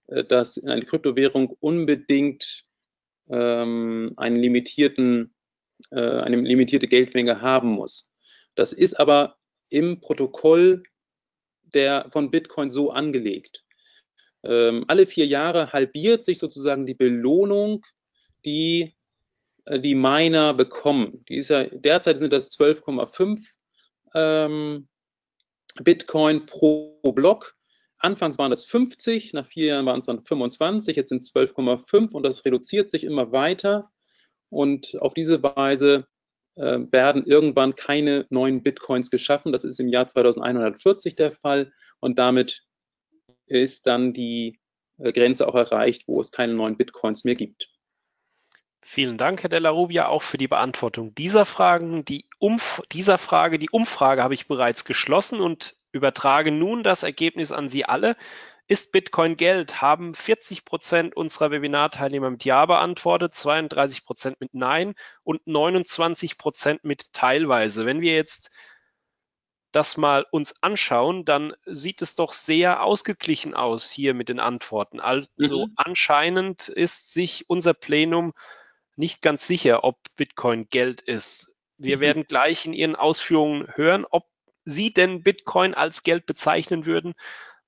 äh, dass eine Kryptowährung unbedingt ähm, einen limitierten, äh, eine limitierte Geldmenge haben muss. Das ist aber im Protokoll der, von Bitcoin so angelegt. Ähm, alle vier Jahre halbiert sich sozusagen die Belohnung, die äh, die Miner bekommen. Die ja, derzeit sind das 12,5 ähm, Bitcoin pro Block. Anfangs waren das 50, nach vier Jahren waren es dann 25, jetzt sind es 12,5 und das reduziert sich immer weiter. Und auf diese Weise äh, werden irgendwann keine neuen Bitcoins geschaffen. Das ist im Jahr 2140 der Fall und damit ist dann die äh, Grenze auch erreicht, wo es keine neuen Bitcoins mehr gibt. Vielen Dank, Herr Della Rubia, auch für die Beantwortung dieser Fragen. Die Umf dieser Frage, die Umfrage habe ich bereits geschlossen und übertrage nun das Ergebnis an Sie alle. Ist Bitcoin Geld? Haben 40 Prozent unserer Webinarteilnehmer mit Ja beantwortet, 32 Prozent mit Nein und 29 Prozent mit teilweise. Wenn wir jetzt das mal uns anschauen, dann sieht es doch sehr ausgeglichen aus hier mit den Antworten. Also mhm. anscheinend ist sich unser Plenum nicht ganz sicher, ob Bitcoin Geld ist. Wir mhm. werden gleich in Ihren Ausführungen hören, ob Sie denn Bitcoin als Geld bezeichnen würden.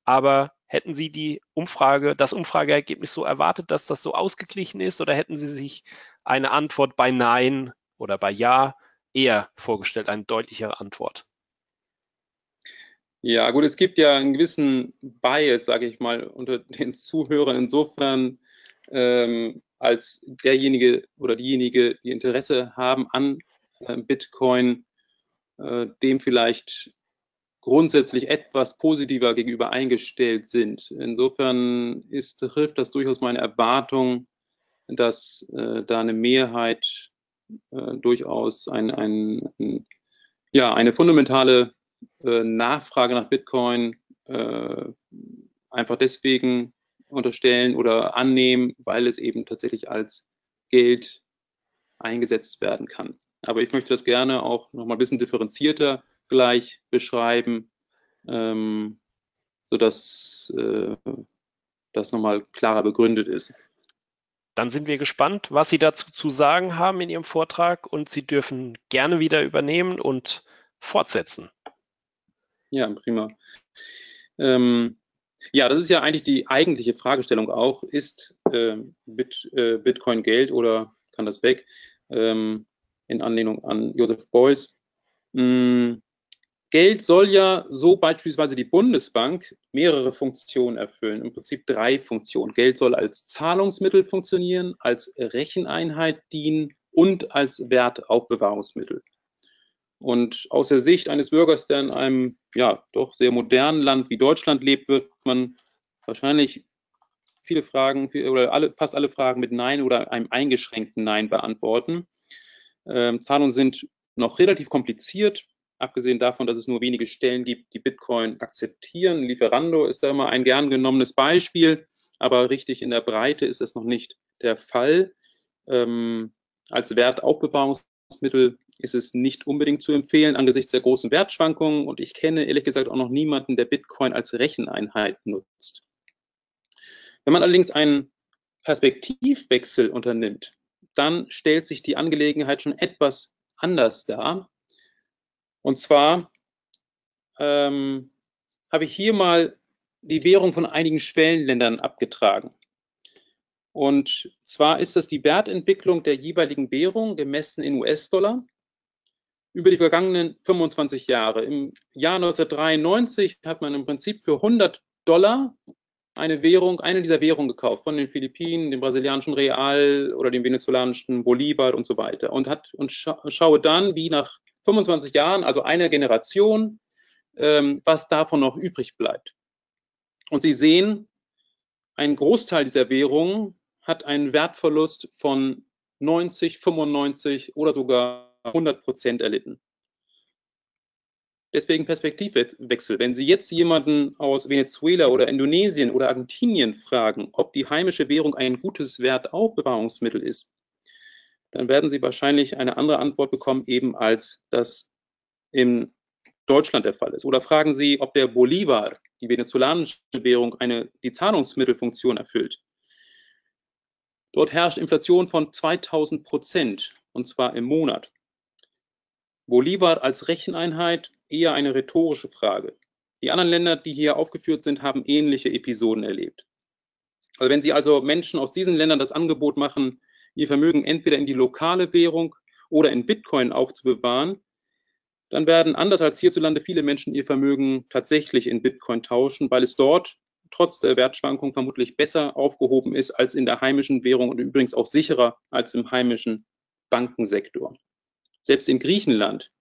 Aber hätten Sie die Umfrage, das Umfrageergebnis so erwartet, dass das so ausgeglichen ist, oder hätten Sie sich eine Antwort bei Nein oder bei Ja eher vorgestellt, eine deutlichere Antwort? Ja, gut, es gibt ja einen gewissen Bias, sage ich mal, unter den Zuhörern. Insofern, ähm, als derjenige oder diejenige, die Interesse haben an äh, Bitcoin, äh, dem vielleicht grundsätzlich etwas positiver gegenüber eingestellt sind. Insofern ist, trifft das durchaus meine Erwartung, dass äh, da eine Mehrheit äh, durchaus ein, ein, ein, ja, eine fundamentale äh, Nachfrage nach Bitcoin äh, einfach deswegen unterstellen oder annehmen, weil es eben tatsächlich als Geld eingesetzt werden kann. Aber ich möchte das gerne auch noch mal ein bisschen differenzierter gleich beschreiben, ähm, sodass äh, das nochmal klarer begründet ist. Dann sind wir gespannt, was Sie dazu zu sagen haben in Ihrem Vortrag und Sie dürfen gerne wieder übernehmen und fortsetzen. Ja, prima. Ähm, ja, das ist ja eigentlich die eigentliche Fragestellung auch. Ist äh, Bit, äh, Bitcoin Geld oder kann das weg? Ähm, in Anlehnung an Joseph Beuys. Hm, Geld soll ja so beispielsweise die Bundesbank mehrere Funktionen erfüllen, im Prinzip drei Funktionen. Geld soll als Zahlungsmittel funktionieren, als Recheneinheit dienen und als Wertaufbewahrungsmittel. Und aus der Sicht eines Bürgers, der in einem ja doch sehr modernen Land wie Deutschland lebt, wird man wahrscheinlich viele Fragen oder alle, fast alle Fragen mit Nein oder einem eingeschränkten Nein beantworten. Ähm, Zahlungen sind noch relativ kompliziert, abgesehen davon, dass es nur wenige Stellen gibt, die Bitcoin akzeptieren. Lieferando ist da immer ein gern genommenes Beispiel, aber richtig in der Breite ist das noch nicht der Fall. Ähm, als Wertaufbewahrungsmittel ist es nicht unbedingt zu empfehlen angesichts der großen Wertschwankungen und ich kenne ehrlich gesagt auch noch niemanden, der Bitcoin als Recheneinheit nutzt. Wenn man allerdings einen Perspektivwechsel unternimmt, dann stellt sich die Angelegenheit schon etwas anders dar. Und zwar ähm, habe ich hier mal die Währung von einigen Schwellenländern abgetragen. Und zwar ist das die Wertentwicklung der jeweiligen Währung gemessen in US-Dollar über die vergangenen 25 Jahre. Im Jahr 1993 hat man im Prinzip für 100 Dollar eine Währung, eine dieser Währungen gekauft, von den Philippinen, dem brasilianischen Real oder dem venezolanischen Bolivar und so weiter. Und hat und scha schaue dann, wie nach 25 Jahren, also einer Generation, ähm, was davon noch übrig bleibt. Und Sie sehen, ein Großteil dieser Währungen hat einen Wertverlust von 90, 95 oder sogar 100 Prozent erlitten. Deswegen Perspektivwechsel. Wenn Sie jetzt jemanden aus Venezuela oder Indonesien oder Argentinien fragen, ob die heimische Währung ein gutes Wertaufbewahrungsmittel ist, dann werden Sie wahrscheinlich eine andere Antwort bekommen, eben als das in Deutschland der Fall ist. Oder fragen Sie, ob der Bolivar, die venezolanische Währung, eine, die Zahlungsmittelfunktion erfüllt. Dort herrscht Inflation von 2000 Prozent, und zwar im Monat. Bolivar als Recheneinheit eher eine rhetorische Frage. Die anderen Länder, die hier aufgeführt sind, haben ähnliche Episoden erlebt. Also wenn Sie also Menschen aus diesen Ländern das Angebot machen, ihr Vermögen entweder in die lokale Währung oder in Bitcoin aufzubewahren, dann werden anders als hierzulande viele Menschen ihr Vermögen tatsächlich in Bitcoin tauschen, weil es dort trotz der Wertschwankung vermutlich besser aufgehoben ist als in der heimischen Währung und übrigens auch sicherer als im heimischen Bankensektor. Selbst in Griechenland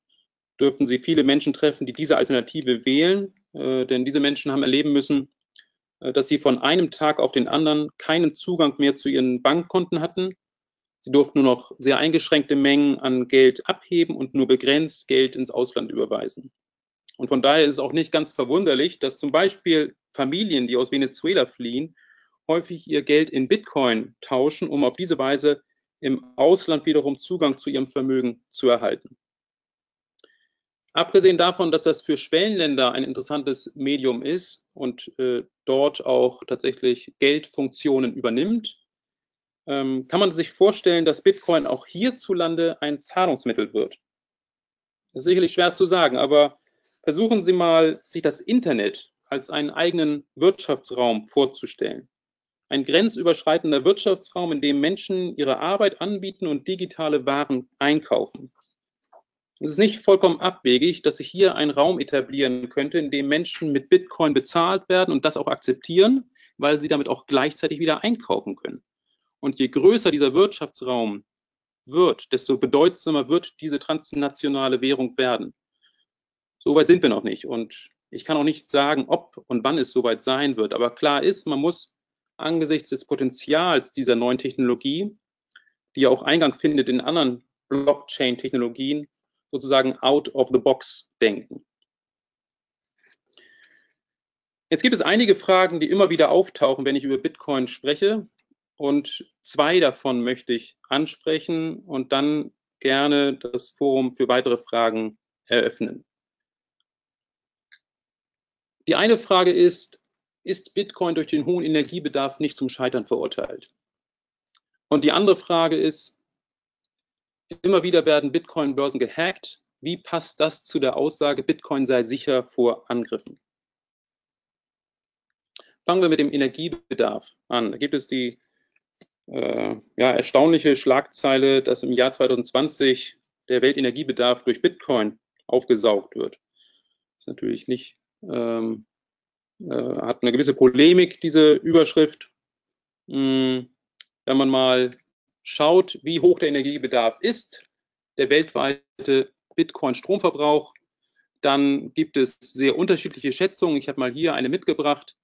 dürften Sie viele Menschen treffen, die diese Alternative wählen, äh, denn diese Menschen haben erleben müssen, äh, dass sie von einem Tag auf den anderen keinen Zugang mehr zu ihren Bankkonten hatten. Sie durften nur noch sehr eingeschränkte Mengen an Geld abheben und nur begrenzt Geld ins Ausland überweisen. Und von daher ist es auch nicht ganz verwunderlich, dass zum Beispiel Familien, die aus Venezuela fliehen, häufig ihr Geld in Bitcoin tauschen, um auf diese Weise im Ausland wiederum Zugang zu ihrem Vermögen zu erhalten. Abgesehen davon, dass das für Schwellenländer ein interessantes Medium ist und äh, dort auch tatsächlich Geldfunktionen übernimmt, kann man sich vorstellen, dass Bitcoin auch hierzulande ein Zahlungsmittel wird. Das ist sicherlich schwer zu sagen, aber versuchen Sie mal, sich das Internet als einen eigenen Wirtschaftsraum vorzustellen. Ein grenzüberschreitender Wirtschaftsraum, in dem Menschen ihre Arbeit anbieten und digitale Waren einkaufen. Es ist nicht vollkommen abwegig, dass sich hier ein Raum etablieren könnte, in dem Menschen mit Bitcoin bezahlt werden und das auch akzeptieren, weil sie damit auch gleichzeitig wieder einkaufen können. Und je größer dieser Wirtschaftsraum wird, desto bedeutsamer wird diese transnationale Währung werden. Soweit sind wir noch nicht. Und ich kann auch nicht sagen, ob und wann es soweit sein wird. Aber klar ist, man muss angesichts des Potenzials dieser neuen Technologie, die ja auch Eingang findet in anderen Blockchain-Technologien, sozusagen out of the box denken. Jetzt gibt es einige Fragen, die immer wieder auftauchen, wenn ich über Bitcoin spreche. Und zwei davon möchte ich ansprechen und dann gerne das Forum für weitere Fragen eröffnen. Die eine Frage ist, ist Bitcoin durch den hohen Energiebedarf nicht zum Scheitern verurteilt? Und die andere Frage ist, Immer wieder werden Bitcoin-Börsen gehackt. Wie passt das zu der Aussage, Bitcoin sei sicher vor Angriffen? Fangen wir mit dem Energiebedarf an. Da gibt es die äh, ja, erstaunliche Schlagzeile, dass im Jahr 2020 der Weltenergiebedarf durch Bitcoin aufgesaugt wird. Ist natürlich nicht, ähm, äh, hat eine gewisse Polemik, diese Überschrift. Hm, wenn man mal schaut, wie hoch der Energiebedarf ist, der weltweite Bitcoin-Stromverbrauch, dann gibt es sehr unterschiedliche Schätzungen. Ich habe mal hier eine mitgebracht,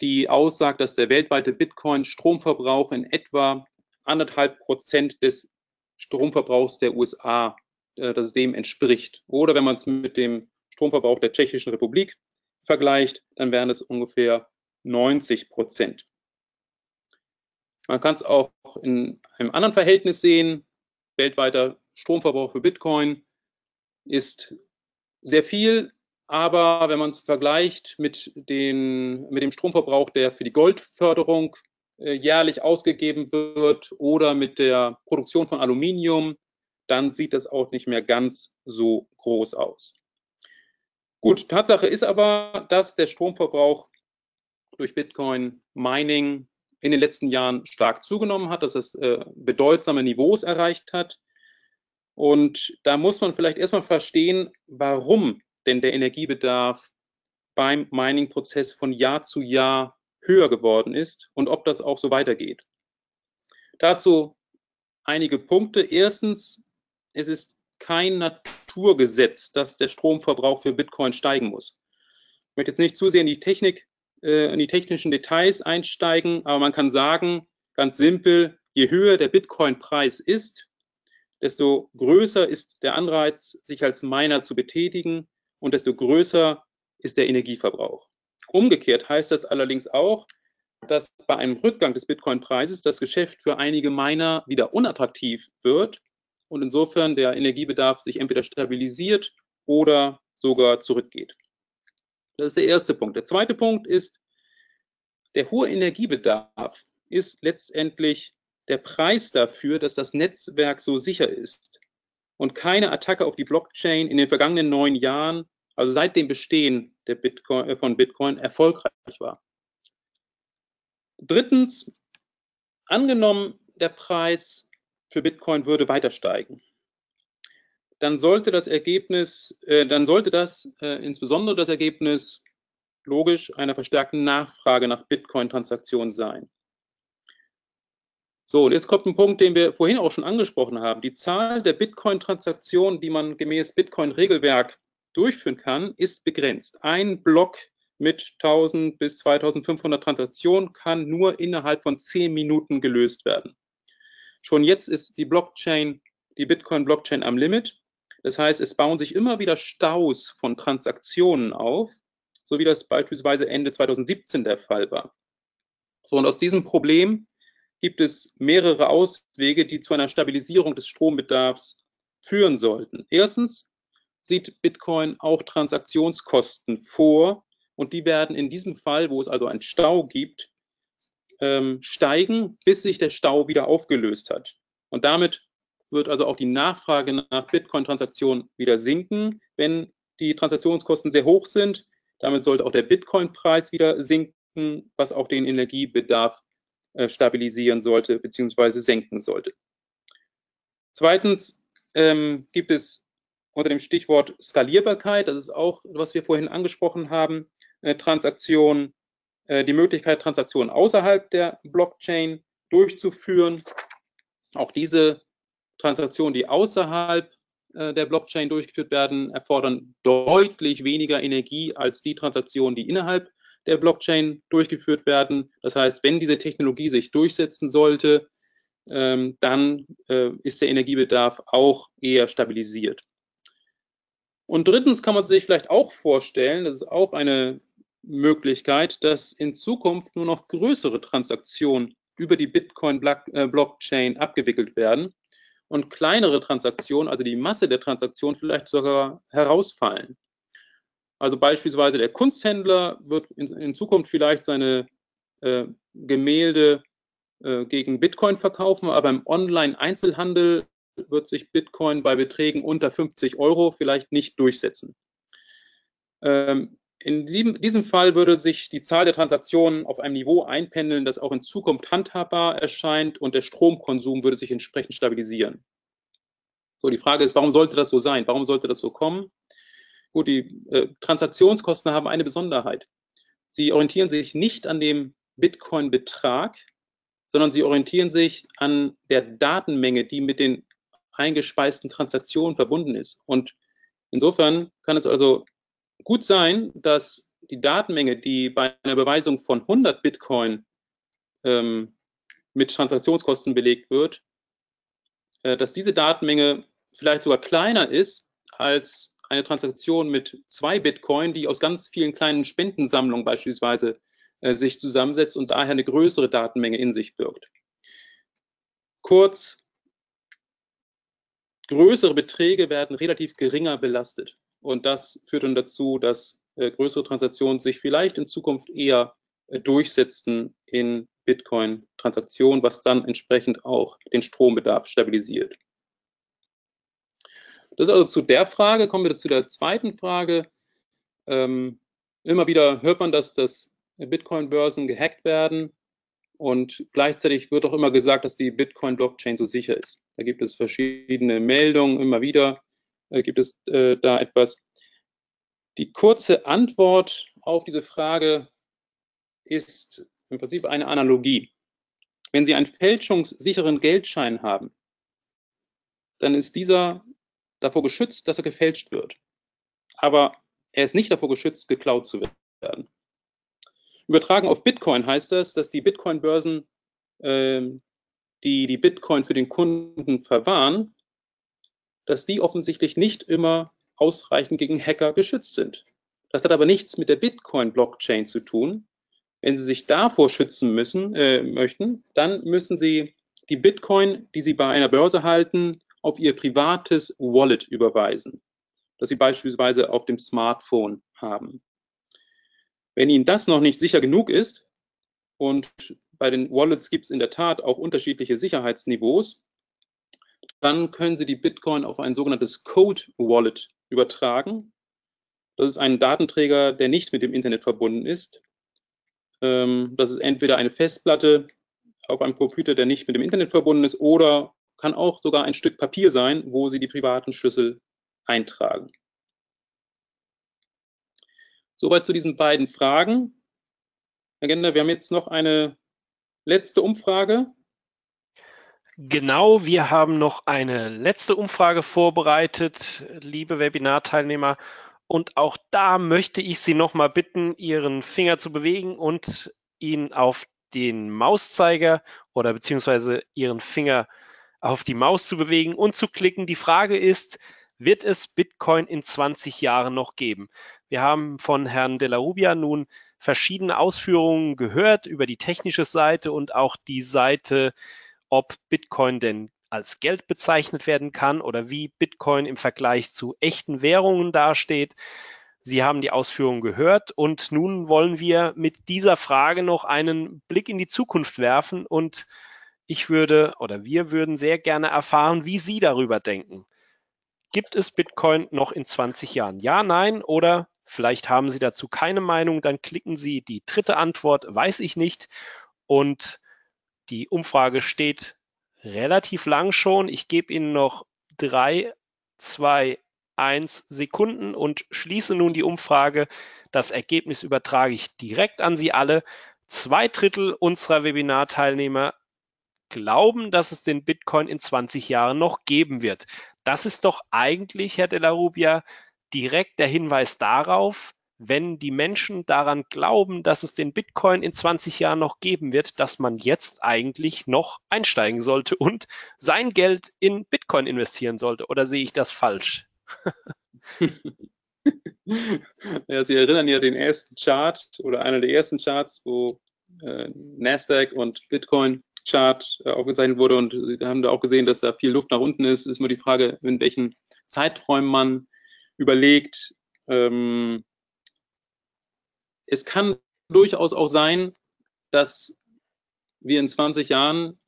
die aussagt, dass der weltweite Bitcoin-Stromverbrauch in etwa anderthalb Prozent des Stromverbrauchs der USA, äh, dass es dem entspricht. Oder wenn man es mit dem Stromverbrauch der Tschechischen Republik vergleicht, dann wären es ungefähr 90 Prozent. Man kann es auch in einem anderen Verhältnis sehen. Weltweiter Stromverbrauch für Bitcoin ist sehr viel, aber wenn man es vergleicht mit, den, mit dem Stromverbrauch, der für die Goldförderung äh, jährlich ausgegeben wird oder mit der Produktion von Aluminium, dann sieht das auch nicht mehr ganz so groß aus. Gut, Tatsache ist aber, dass der Stromverbrauch durch Bitcoin Mining in den letzten Jahren stark zugenommen hat, dass es äh, bedeutsame Niveaus erreicht hat. Und da muss man vielleicht erstmal verstehen, warum denn der Energiebedarf beim Mining-Prozess von Jahr zu Jahr höher geworden ist und ob das auch so weitergeht. Dazu einige Punkte. Erstens, es ist kein Naturgesetz, dass der Stromverbrauch für Bitcoin steigen muss. Ich möchte jetzt nicht zu sehr in die Technik äh, in die technischen Details einsteigen, aber man kann sagen, ganz simpel, je höher der Bitcoin-Preis ist, desto größer ist der Anreiz, sich als Miner zu betätigen und desto größer ist der Energieverbrauch. Umgekehrt heißt das allerdings auch, dass bei einem Rückgang des Bitcoin-Preises das Geschäft für einige Miner wieder unattraktiv wird und insofern der Energiebedarf sich entweder stabilisiert oder sogar zurückgeht. Das ist der erste Punkt. Der zweite Punkt ist, der hohe Energiebedarf ist letztendlich der Preis dafür, dass das Netzwerk so sicher ist und keine Attacke auf die Blockchain in den vergangenen neun Jahren, also seit dem Bestehen Bitcoin, äh, von Bitcoin, erfolgreich war. Drittens, angenommen, der Preis für Bitcoin würde weiter steigen dann sollte das Ergebnis, äh, dann sollte das äh, insbesondere das Ergebnis logisch einer verstärkten Nachfrage nach Bitcoin-Transaktionen sein. So, und jetzt kommt ein Punkt, den wir vorhin auch schon angesprochen haben. Die Zahl der Bitcoin-Transaktionen, die man gemäß Bitcoin-Regelwerk durchführen kann, ist begrenzt. Ein Block mit 1000 bis 2500 Transaktionen kann nur innerhalb von 10 Minuten gelöst werden. Schon jetzt ist die Blockchain, die Bitcoin-Blockchain am Limit. Das heißt, es bauen sich immer wieder Staus von Transaktionen auf, so wie das beispielsweise Ende 2017 der Fall war. So, und aus diesem Problem gibt es mehrere Auswege, die zu einer Stabilisierung des Strombedarfs führen sollten. Erstens sieht Bitcoin auch Transaktionskosten vor und die werden in diesem Fall, wo es also einen Stau gibt, ähm, steigen, bis sich der Stau wieder aufgelöst hat. Und damit wird also auch die Nachfrage nach Bitcoin-Transaktionen wieder sinken, wenn die Transaktionskosten sehr hoch sind. Damit sollte auch der Bitcoin-Preis wieder sinken, was auch den Energiebedarf stabilisieren sollte bzw. senken sollte. Zweitens ähm, gibt es unter dem Stichwort Skalierbarkeit, das ist auch, was wir vorhin angesprochen haben, äh, Transaktionen, äh, die Möglichkeit, Transaktionen außerhalb der Blockchain durchzuführen. Auch diese Transaktionen, die außerhalb äh, der Blockchain durchgeführt werden, erfordern deutlich weniger Energie als die Transaktionen, die innerhalb der Blockchain durchgeführt werden. Das heißt, wenn diese Technologie sich durchsetzen sollte, ähm, dann äh, ist der Energiebedarf auch eher stabilisiert. Und drittens kann man sich vielleicht auch vorstellen, das ist auch eine Möglichkeit, dass in Zukunft nur noch größere Transaktionen über die Bitcoin-Blockchain äh, abgewickelt werden und kleinere Transaktionen, also die Masse der Transaktionen, vielleicht sogar herausfallen. Also beispielsweise der Kunsthändler wird in, in Zukunft vielleicht seine äh, Gemälde äh, gegen Bitcoin verkaufen, aber im Online-Einzelhandel wird sich Bitcoin bei Beträgen unter 50 Euro vielleicht nicht durchsetzen. Ähm, in diesem, diesem, Fall würde sich die Zahl der Transaktionen auf einem Niveau einpendeln, das auch in Zukunft handhabbar erscheint und der Stromkonsum würde sich entsprechend stabilisieren. So, die Frage ist, warum sollte das so sein? Warum sollte das so kommen? Gut, die äh, Transaktionskosten haben eine Besonderheit. Sie orientieren sich nicht an dem Bitcoin-Betrag, sondern sie orientieren sich an der Datenmenge, die mit den eingespeisten Transaktionen verbunden ist. Und insofern kann es also gut sein, dass die Datenmenge, die bei einer Beweisung von 100 Bitcoin ähm, mit Transaktionskosten belegt wird, äh, dass diese Datenmenge vielleicht sogar kleiner ist als eine Transaktion mit zwei Bitcoin, die aus ganz vielen kleinen Spendensammlungen beispielsweise äh, sich zusammensetzt und daher eine größere Datenmenge in sich birgt. Kurz, größere Beträge werden relativ geringer belastet. Und das führt dann dazu, dass äh, größere Transaktionen sich vielleicht in Zukunft eher äh, durchsetzen in Bitcoin-Transaktionen, was dann entsprechend auch den Strombedarf stabilisiert. Das ist also zu der Frage. Kommen wir zu der zweiten Frage. Ähm, immer wieder hört man, dass das Bitcoin-Börsen gehackt werden und gleichzeitig wird auch immer gesagt, dass die Bitcoin-Blockchain so sicher ist. Da gibt es verschiedene Meldungen immer wieder. Äh, gibt es äh, da etwas? Die kurze Antwort auf diese Frage ist im Prinzip eine Analogie. Wenn Sie einen fälschungssicheren Geldschein haben, dann ist dieser davor geschützt, dass er gefälscht wird. Aber er ist nicht davor geschützt, geklaut zu werden. Übertragen auf Bitcoin heißt das, dass die Bitcoin-Börsen, äh, die die Bitcoin für den Kunden verwahren, dass die offensichtlich nicht immer ausreichend gegen Hacker geschützt sind. Das hat aber nichts mit der Bitcoin-Blockchain zu tun. Wenn Sie sich davor schützen müssen, äh, möchten, dann müssen Sie die Bitcoin, die Sie bei einer Börse halten, auf Ihr privates Wallet überweisen, das Sie beispielsweise auf dem Smartphone haben. Wenn Ihnen das noch nicht sicher genug ist, und bei den Wallets gibt es in der Tat auch unterschiedliche Sicherheitsniveaus, dann können Sie die Bitcoin auf ein sogenanntes Code Wallet übertragen. Das ist ein Datenträger, der nicht mit dem Internet verbunden ist. Ähm, das ist entweder eine Festplatte auf einem Computer, der nicht mit dem Internet verbunden ist, oder kann auch sogar ein Stück Papier sein, wo Sie die privaten Schlüssel eintragen. Soweit zu diesen beiden Fragen. Herr Gender, wir haben jetzt noch eine letzte Umfrage. Genau, wir haben noch eine letzte Umfrage vorbereitet, liebe Webinarteilnehmer. Und auch da möchte ich Sie nochmal bitten, Ihren Finger zu bewegen und ihn auf den Mauszeiger oder beziehungsweise Ihren Finger auf die Maus zu bewegen und zu klicken. Die Frage ist, wird es Bitcoin in 20 Jahren noch geben? Wir haben von Herrn De La Rubia nun verschiedene Ausführungen gehört über die technische Seite und auch die Seite, ob Bitcoin denn als Geld bezeichnet werden kann oder wie Bitcoin im Vergleich zu echten Währungen dasteht. Sie haben die Ausführungen gehört und nun wollen wir mit dieser Frage noch einen Blick in die Zukunft werfen und ich würde oder wir würden sehr gerne erfahren, wie Sie darüber denken. Gibt es Bitcoin noch in 20 Jahren? Ja, nein oder vielleicht haben Sie dazu keine Meinung, dann klicken Sie die dritte Antwort, weiß ich nicht. Und die Umfrage steht relativ lang schon. Ich gebe Ihnen noch drei, zwei, eins Sekunden und schließe nun die Umfrage. Das Ergebnis übertrage ich direkt an Sie alle. Zwei Drittel unserer Webinarteilnehmer glauben, dass es den Bitcoin in 20 Jahren noch geben wird. Das ist doch eigentlich, Herr de la Rubia, direkt der Hinweis darauf, wenn die Menschen daran glauben, dass es den Bitcoin in 20 Jahren noch geben wird, dass man jetzt eigentlich noch einsteigen sollte und sein Geld in Bitcoin investieren sollte. Oder sehe ich das falsch? [LAUGHS] ja, Sie erinnern ja den ersten Chart oder einer der ersten Charts, wo äh, Nasdaq und Bitcoin Chart äh, aufgezeichnet wurde und Sie haben da auch gesehen, dass da viel Luft nach unten ist. Ist nur die Frage, in welchen Zeiträumen man überlegt. Ähm, es kann durchaus auch sein, dass wir in 20 Jahren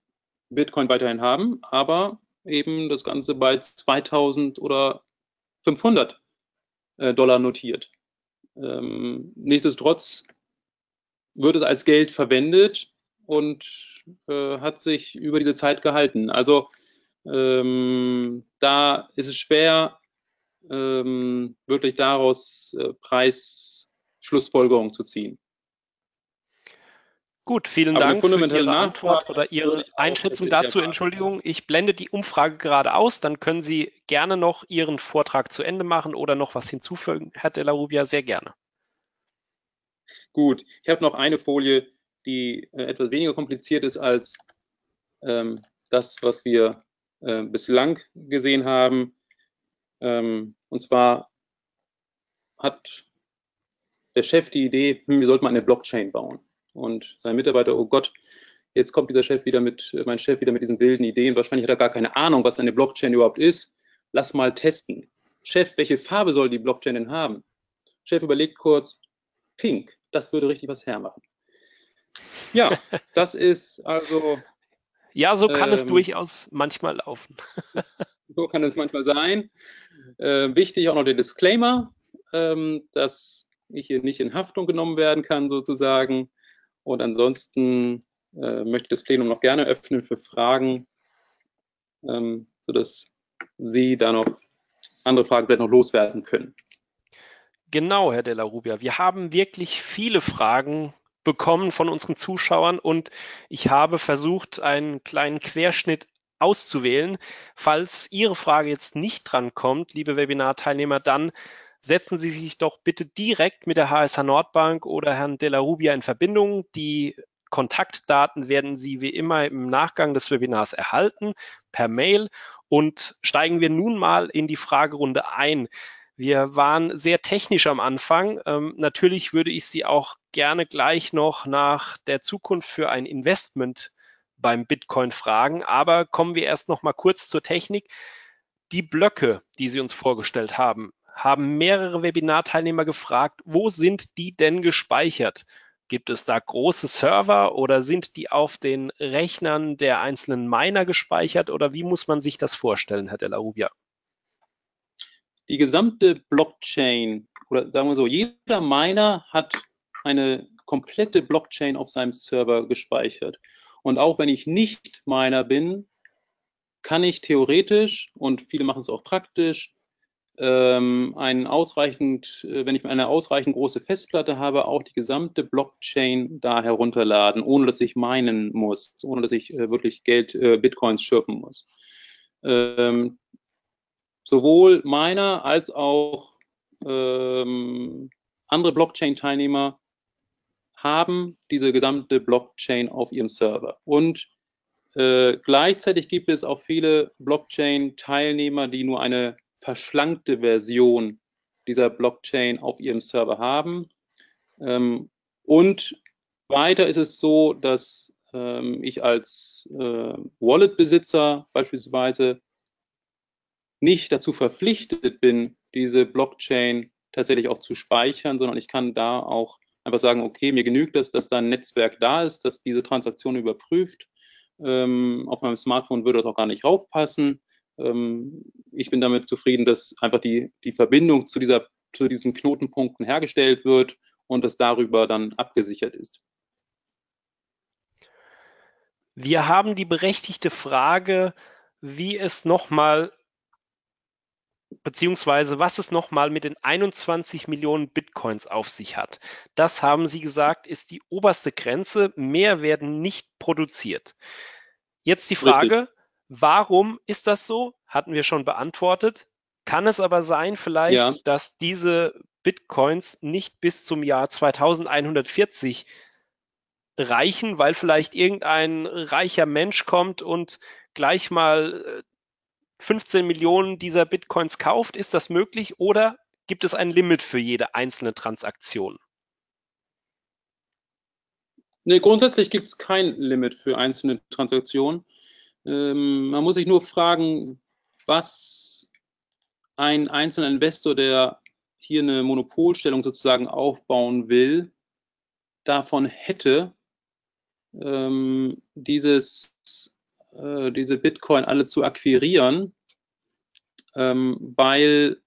Bitcoin weiterhin haben, aber eben das Ganze bei 2000 oder 500 äh, Dollar notiert. Ähm, nichtsdestotrotz wird es als Geld verwendet und äh, hat sich über diese Zeit gehalten. Also ähm, da ist es schwer, ähm, wirklich daraus äh, Preisschlussfolgerungen zu ziehen. Gut, vielen Aber Dank für Ihre Antwort oder Ihre Einschätzung dazu. Entschuldigung, ich blende die Umfrage gerade aus. Dann können Sie gerne noch Ihren Vortrag zu Ende machen oder noch was hinzufügen, Herr de la Rubia, sehr gerne. Gut, ich habe noch eine Folie, die äh, etwas weniger kompliziert ist als ähm, das, was wir äh, bislang gesehen haben. Ähm, und zwar hat der Chef die Idee, hm, wir sollten mal eine Blockchain bauen. Und sein Mitarbeiter, oh Gott, jetzt kommt dieser Chef wieder mit, äh, mein Chef wieder mit diesen wilden Ideen. Wahrscheinlich hat er gar keine Ahnung, was eine Blockchain überhaupt ist. Lass mal testen. Chef, welche Farbe soll die Blockchain denn haben? Chef überlegt kurz, pink, das würde richtig was hermachen. Ja, das ist also. Ja, so kann ähm, es durchaus manchmal laufen. [LAUGHS] so kann es manchmal sein. Äh, wichtig auch noch der Disclaimer, ähm, dass ich hier nicht in Haftung genommen werden kann, sozusagen. Und ansonsten äh, möchte ich das Plenum noch gerne öffnen für Fragen, ähm, sodass Sie da noch andere Fragen vielleicht noch loswerden können. Genau, Herr Della Rubia. Wir haben wirklich viele Fragen bekommen von unseren Zuschauern und ich habe versucht, einen kleinen Querschnitt auszuwählen. Falls Ihre Frage jetzt nicht drankommt, liebe Webinarteilnehmer, dann setzen Sie sich doch bitte direkt mit der HSH Nordbank oder Herrn Della Rubia in Verbindung. Die Kontaktdaten werden Sie wie immer im Nachgang des Webinars erhalten per Mail und steigen wir nun mal in die Fragerunde ein. Wir waren sehr technisch am Anfang. Ähm, natürlich würde ich Sie auch gerne gleich noch nach der Zukunft für ein Investment beim Bitcoin fragen, aber kommen wir erst noch mal kurz zur Technik. Die Blöcke, die Sie uns vorgestellt haben, haben mehrere Webinarteilnehmer gefragt, wo sind die denn gespeichert? Gibt es da große Server oder sind die auf den Rechnern der einzelnen Miner gespeichert oder wie muss man sich das vorstellen, Herr Della Rubia? Die gesamte Blockchain oder sagen wir so, jeder Miner hat eine komplette Blockchain auf seinem Server gespeichert. Und auch wenn ich nicht Miner bin, kann ich theoretisch und viele machen es auch praktisch ähm, einen ausreichend, äh, wenn ich eine ausreichend große Festplatte habe, auch die gesamte Blockchain da herunterladen, ohne dass ich meinen muss, ohne dass ich äh, wirklich Geld, äh, Bitcoins schürfen muss. Ähm, sowohl meiner als auch ähm, andere Blockchain-Teilnehmer haben diese gesamte Blockchain auf ihrem Server. Und äh, gleichzeitig gibt es auch viele Blockchain-Teilnehmer, die nur eine verschlankte Version dieser Blockchain auf ihrem Server haben. Ähm, und weiter ist es so, dass ähm, ich als äh, Wallet-Besitzer beispielsweise nicht dazu verpflichtet bin, diese Blockchain tatsächlich auch zu speichern, sondern ich kann da auch einfach sagen, okay, mir genügt es, dass da ein Netzwerk da ist, das diese Transaktion überprüft. Ähm, auf meinem Smartphone würde das auch gar nicht raufpassen. Ähm, ich bin damit zufrieden, dass einfach die, die Verbindung zu, dieser, zu diesen Knotenpunkten hergestellt wird und das darüber dann abgesichert ist. Wir haben die berechtigte Frage, wie es nochmal beziehungsweise was es nochmal mit den 21 Millionen Bitcoins auf sich hat. Das haben Sie gesagt, ist die oberste Grenze. Mehr werden nicht produziert. Jetzt die Frage, Richtig. warum ist das so? Hatten wir schon beantwortet. Kann es aber sein vielleicht, ja. dass diese Bitcoins nicht bis zum Jahr 2140 reichen, weil vielleicht irgendein reicher Mensch kommt und gleich mal äh, 15 Millionen dieser Bitcoins kauft? Ist das möglich oder gibt es ein Limit für jede einzelne Transaktion? Nee, grundsätzlich gibt es kein Limit für einzelne Transaktionen. Ähm, man muss sich nur fragen, was ein einzelner Investor, der hier eine Monopolstellung sozusagen aufbauen will, davon hätte, ähm, dieses äh, diese Bitcoin alle zu akquirieren, ähm, weil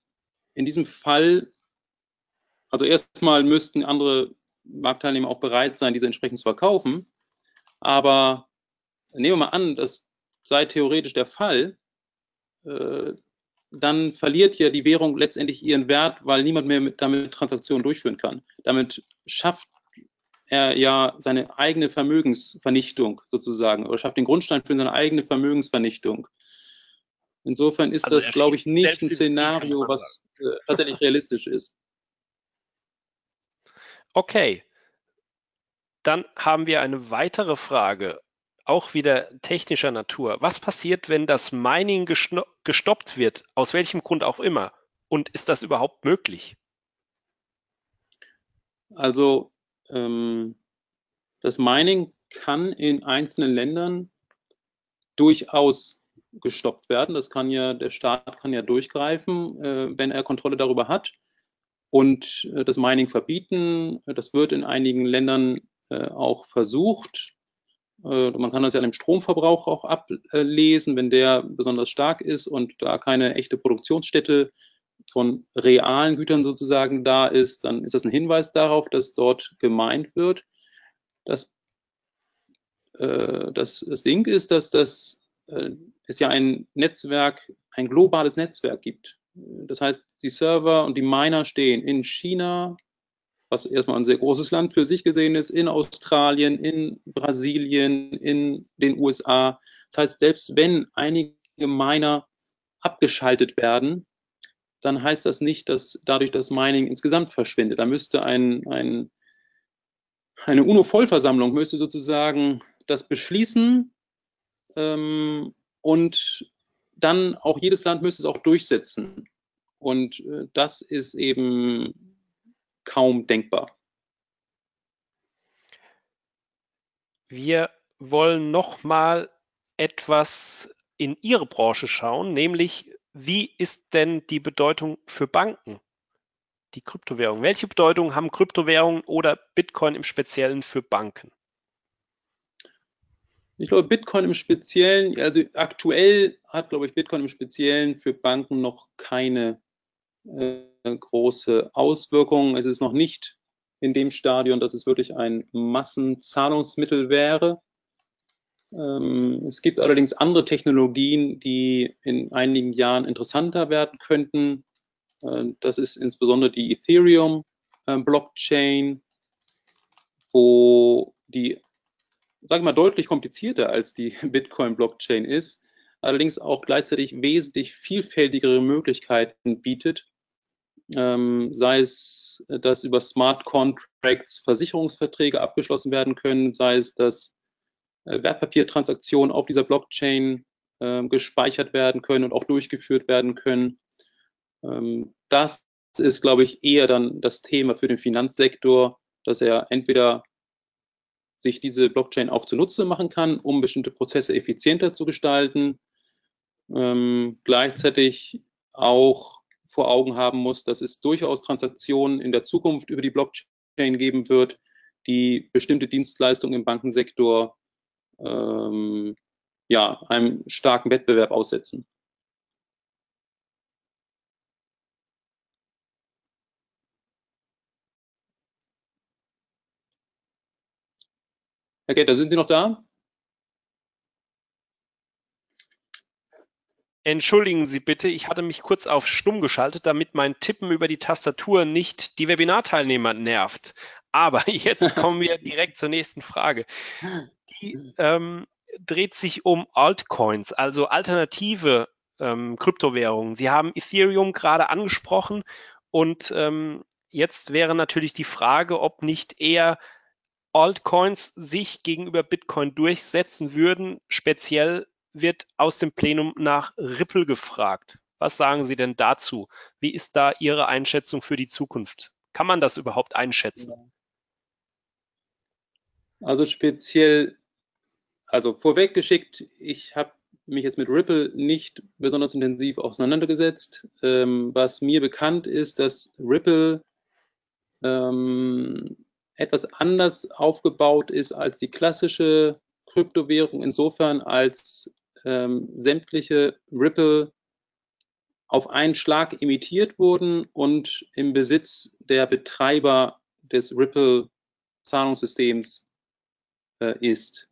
in diesem Fall, also erstmal müssten andere Marktteilnehmer auch bereit sein, diese entsprechend zu verkaufen. Aber nehmen wir mal an, das sei theoretisch der Fall, äh, dann verliert ja die Währung letztendlich ihren Wert, weil niemand mehr mit, damit Transaktionen durchführen kann. Damit schafft er ja seine eigene Vermögensvernichtung sozusagen oder schafft den Grundstein für seine eigene Vermögensvernichtung. Insofern ist also das, glaube ich, nicht ein Szenario, was äh, tatsächlich realistisch ist. Okay. Dann haben wir eine weitere Frage, auch wieder technischer Natur. Was passiert, wenn das Mining gestoppt wird, aus welchem Grund auch immer? Und ist das überhaupt möglich? Also ähm, das Mining kann in einzelnen Ländern durchaus gestoppt werden. Das kann ja, der Staat kann ja durchgreifen, äh, wenn er Kontrolle darüber hat und äh, das Mining verbieten. Das wird in einigen Ländern äh, auch versucht. Äh, man kann das ja an dem Stromverbrauch auch ablesen, wenn der besonders stark ist und da keine echte Produktionsstätte von realen Gütern sozusagen da ist, dann ist das ein Hinweis darauf, dass dort gemeint wird. Das, äh, das, das Ding ist, dass das, äh, es ja ein Netzwerk, ein globales Netzwerk gibt. Das heißt, die Server und die Miner stehen in China, was erstmal ein sehr großes Land für sich gesehen ist, in Australien, in Brasilien, in den USA. Das heißt, selbst wenn einige Miner abgeschaltet werden, dann heißt das nicht, dass dadurch das Mining insgesamt verschwindet. Da müsste ein, ein, eine UNO-Vollversammlung müsste sozusagen das beschließen ähm, und dann auch jedes Land müsste es auch durchsetzen. Und äh, das ist eben kaum denkbar. Wir wollen noch mal etwas in Ihre Branche schauen, nämlich wie ist denn die Bedeutung für Banken? Die Kryptowährung. Welche Bedeutung haben Kryptowährungen oder Bitcoin im Speziellen für Banken? Ich glaube, Bitcoin im Speziellen, also aktuell hat, glaube ich, Bitcoin im Speziellen für Banken noch keine äh, große Auswirkung. Es ist noch nicht in dem Stadion, dass es wirklich ein Massenzahlungsmittel wäre. Ähm, es gibt allerdings andere Technologien, die in einigen Jahren interessanter werden könnten. Äh, das ist insbesondere die Ethereum-Blockchain, äh, wo die, sage ich mal, deutlich komplizierter als die [LAUGHS] Bitcoin-Blockchain ist, allerdings auch gleichzeitig wesentlich vielfältigere Möglichkeiten bietet, ähm, sei es, dass über Smart Contracts Versicherungsverträge abgeschlossen werden können, sei es, dass äh, Wertpapiertransaktionen auf dieser Blockchain äh, gespeichert werden können und auch durchgeführt werden können. Ähm, das ist, glaube ich, eher dann das Thema für den Finanzsektor, dass er entweder sich diese Blockchain auch zunutze machen kann, um bestimmte Prozesse effizienter zu gestalten, ähm, gleichzeitig auch vor Augen haben muss, dass es durchaus Transaktionen in der Zukunft über die Blockchain geben wird, die bestimmte Dienstleistungen im Bankensektor ähm, ja, einem starken Wettbewerb aussetzen. Herr Getter, sind Sie noch da? Entschuldigen Sie bitte, ich hatte mich kurz auf stumm geschaltet, damit mein Tippen über die Tastatur nicht die Webinarteilnehmer nervt. Aber [LAUGHS] jetzt kommen wir direkt zur nächsten Frage. Die ähm, dreht sich um Altcoins, also alternative ähm, Kryptowährungen. Sie haben Ethereum gerade angesprochen und ähm, jetzt wäre natürlich die Frage, ob nicht eher Altcoins sich gegenüber Bitcoin durchsetzen würden. Speziell wird aus dem Plenum nach Ripple gefragt. Was sagen Sie denn dazu? Wie ist da Ihre Einschätzung für die Zukunft? Kann man das überhaupt einschätzen? Also speziell, also vorweggeschickt, ich habe mich jetzt mit Ripple nicht besonders intensiv auseinandergesetzt. Ähm, was mir bekannt ist, dass Ripple ähm, etwas anders aufgebaut ist als die klassische Kryptowährung, insofern als ähm, sämtliche Ripple auf einen Schlag emittiert wurden und im Besitz der Betreiber des Ripple-Zahlungssystems äh, ist.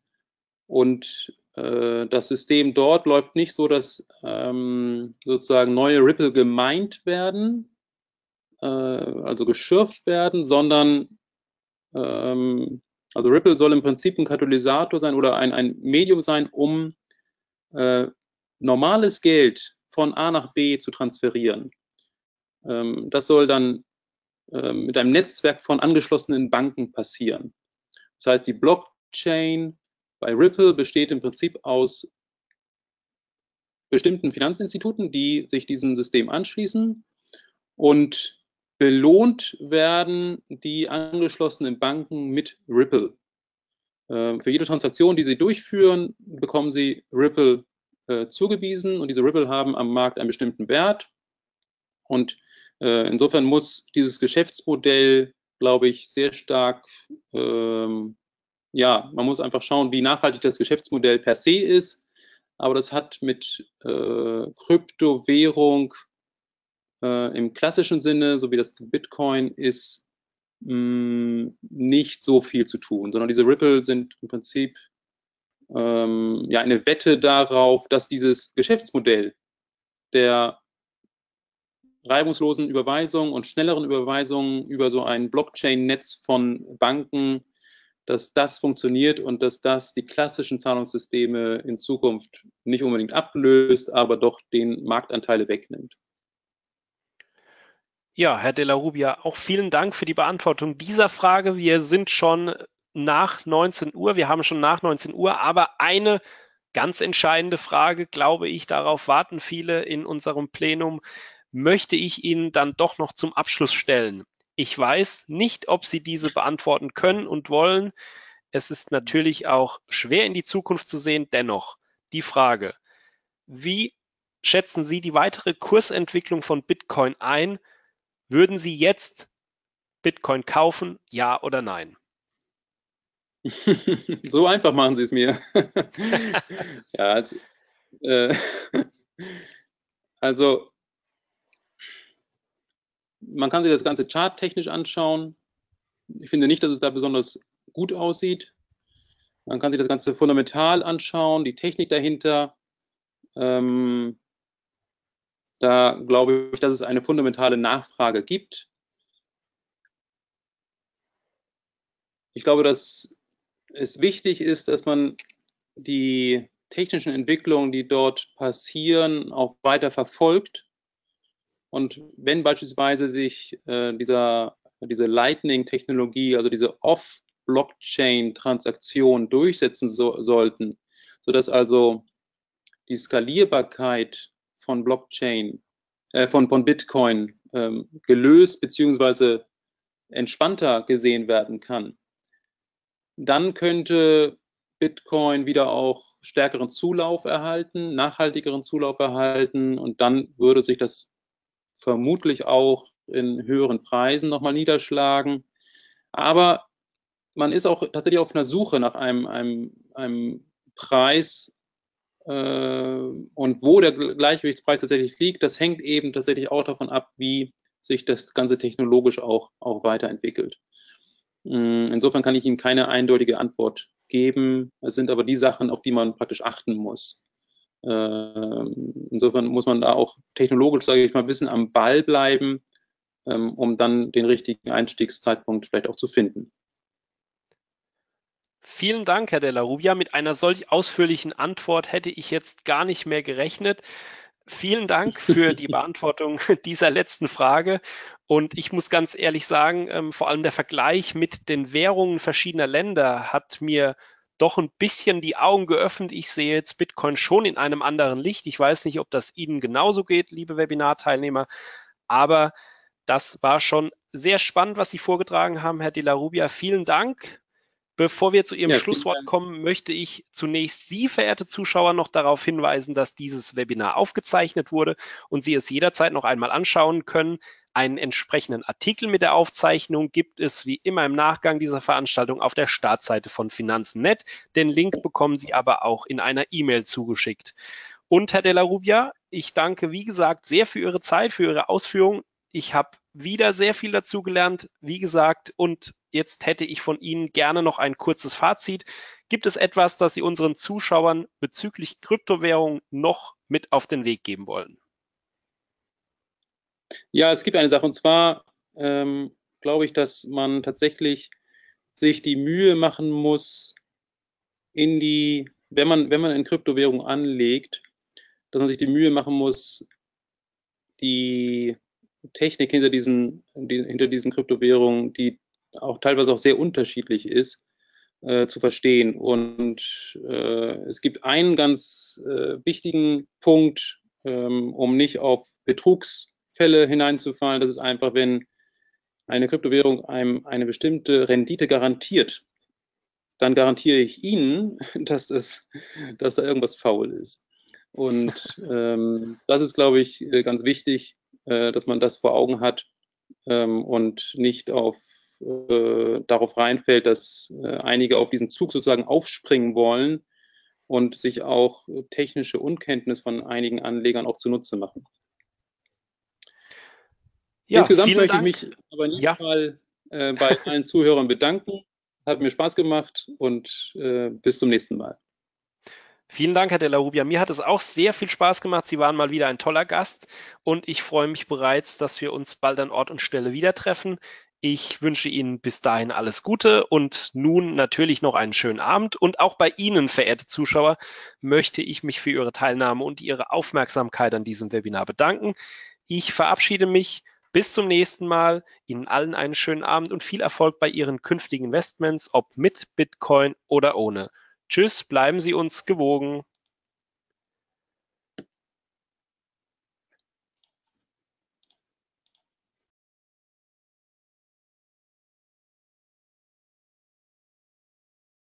Und äh, das System dort läuft nicht so, dass ähm, sozusagen neue Ripple gemeint werden, äh, also geschürft werden, sondern ähm, also Ripple soll im Prinzip ein Katalysator sein oder ein, ein Medium sein, um äh, normales Geld von A nach B zu transferieren. Ähm, das soll dann äh, mit einem Netzwerk von angeschlossenen Banken passieren. Das heißt, die Blockchain bei Ripple besteht im Prinzip aus bestimmten Finanzinstituten, die sich diesem System anschließen und belohnt werden die angeschlossenen Banken mit Ripple. Äh, für jede Transaktion, die sie durchführen, bekommen sie Ripple äh, zugewiesen und diese Ripple haben am Markt einen bestimmten Wert. Und äh, insofern muss dieses Geschäftsmodell, glaube ich, sehr stark, ähm, ja, man muss einfach schauen, wie nachhaltig das Geschäftsmodell per se ist. Aber das hat mit äh, Kryptowährung äh, im klassischen Sinne, so wie das Bitcoin ist, mh, mm, nicht so viel zu tun, sondern diese Ripple sind im Prinzip ähm, ja eine Wette darauf, dass dieses Geschäftsmodell der reibungslosen Überweisungen und schnelleren Überweisungen über so ein Blockchain-Netz von Banken, dass das funktioniert und dass das die klassischen Zahlungssysteme in Zukunft nicht unbedingt ablöst, aber doch den Marktanteile wegnimmt. Ja, Herr de la Rubia, auch vielen Dank für die Beantwortung dieser Frage. Wir sind schon nach 19 Uhr, wir haben schon nach 19 Uhr, aber eine ganz entscheidende Frage, glaube ich, darauf warten viele in unserem Plenum, möchte ich Ihnen dann doch noch zum Abschluss stellen. Ich weiß nicht, ob Sie diese beantworten können und wollen. Es ist natürlich auch schwer in die Zukunft zu sehen. Dennoch die Frage, wie schätzen Sie die weitere Kursentwicklung von Bitcoin ein? Würden Sie jetzt Bitcoin kaufen, ja oder nein? [LAUGHS] so einfach machen Sie es mir. [LAUGHS] ja, [LAUGHS] also, äh, also, man kann sich das Ganze charttechnisch anschauen. Ich finde nicht, dass es da besonders gut aussieht. Man kann sich das Ganze fundamental anschauen, die Technik dahinter. Ähm, da glaube ich, dass es eine fundamentale Nachfrage gibt. Ich glaube, dass es wichtig ist, dass man die technischen Entwicklungen, die dort passieren, auch weiter verfolgt. Und wenn beispielsweise sich äh, dieser, diese Lightning-Technologie, also diese Off-Blockchain-Transaktionen durchsetzen so, sollten, sodass also die Skalierbarkeit von Blockchain äh, von, von Bitcoin ähm, gelöst beziehungsweise entspannter gesehen werden kann, dann könnte Bitcoin wieder auch stärkeren Zulauf erhalten, nachhaltigeren Zulauf erhalten und dann würde sich das vermutlich auch in höheren Preisen nochmal niederschlagen. Aber man ist auch tatsächlich auf einer Suche nach einem, einem, einem Preis äh, und wo der Gleichgewichtspreis tatsächlich liegt, das hängt eben tatsächlich auch davon ab, wie sich das Ganze technologisch auch, auch weiterentwickelt. Mm, insofern kann ich Ihnen keine eindeutige Antwort geben. Es sind aber die Sachen, auf die man praktisch achten muss. Ähm, insofern muss man da auch technologisch, sage ich mal, ein bisschen am Ball bleiben, ähm, um dann den richtigen Einstiegszeitpunkt vielleicht auch zu finden. Vielen Dank, Herr Della Rubia. Mit einer solch ausführlichen Antwort hätte ich jetzt gar nicht mehr gerechnet. Vielen Dank für die [LAUGHS] Beantwortung dieser letzten Frage. Und ich muss ganz ehrlich sagen, ähm, vor allem der Vergleich mit den Währungen verschiedener Länder hat mir doch ein bisschen die Augen geöffnet. Ich sehe jetzt Bitcoin schon in einem anderen Licht. Ich weiß nicht, ob das Ihnen genauso geht, liebe Webinarteilnehmer, aber das war schon sehr spannend, was Sie vorgetragen haben, Herr De La Rubia. Vielen Dank. Bevor wir zu Ihrem ja, Schlusswort kommen, möchte ich zunächst Sie, verehrte Zuschauer, noch darauf hinweisen, dass dieses Webinar aufgezeichnet wurde und Sie es jederzeit noch einmal anschauen können. Einen entsprechenden Artikel mit der Aufzeichnung gibt es wie immer im Nachgang dieser Veranstaltung auf der Startseite von Finanzen.net. Den Link bekommen Sie aber auch in einer E-Mail zugeschickt. Und Herr Della Rubia, ich danke, wie gesagt, sehr für Ihre Zeit, für Ihre Ausführungen. Ich habe wieder sehr viel dazu gelernt, wie gesagt, und jetzt hätte ich von Ihnen gerne noch ein kurzes Fazit. Gibt es etwas, das Sie unseren Zuschauern bezüglich Kryptowährung noch mit auf den Weg geben wollen? Ja, es gibt eine Sache und zwar ähm, glaube ich, dass man tatsächlich sich die Mühe machen muss, in die, wenn man, wenn man in Kryptowährung anlegt, dass man sich die Mühe machen muss, die Technik hinter diesen, hinter diesen Kryptowährungen, die auch teilweise auch sehr unterschiedlich ist, äh, zu verstehen. Und äh, es gibt einen ganz äh, wichtigen Punkt, ähm, um nicht auf Betrugsfälle hineinzufallen. Das ist einfach, wenn eine Kryptowährung einem eine bestimmte Rendite garantiert, dann garantiere ich Ihnen, [LAUGHS] dass, es, dass da irgendwas faul ist. Und [LAUGHS] ähm, das ist, glaube ich, ganz wichtig, äh, dass man das vor Augen hat ähm, und nicht auf, äh, darauf reinfällt, dass äh, einige auf diesen Zug sozusagen aufspringen wollen und sich auch technische Unkenntnis von einigen Anlegern auch zunutze machen. Ja, Insgesamt möchte Dank. ich mich aber jedem ja. Fall äh, bei allen Zuhörern bedanken. Hat mir Spaß gemacht und äh, bis zum nächsten Mal. Vielen Dank, Herr De La Rubia. Mir hat es auch sehr viel Spaß gemacht. Sie waren mal wieder ein toller Gast und ich freue mich bereits, dass wir uns bald an Ort und Stelle wieder treffen. Ich wünsche Ihnen bis dahin alles Gute und nun natürlich noch einen schönen Abend. Und auch bei Ihnen, verehrte Zuschauer, möchte ich mich für Ihre Teilnahme und Ihre Aufmerksamkeit an diesem Webinar bedanken. Ich verabschiede mich. Bis zum nächsten Mal. Ihnen allen einen schönen Abend und viel Erfolg bei Ihren künftigen Investments, ob mit Bitcoin oder ohne. Tschüss, bleiben Sie uns gewogen.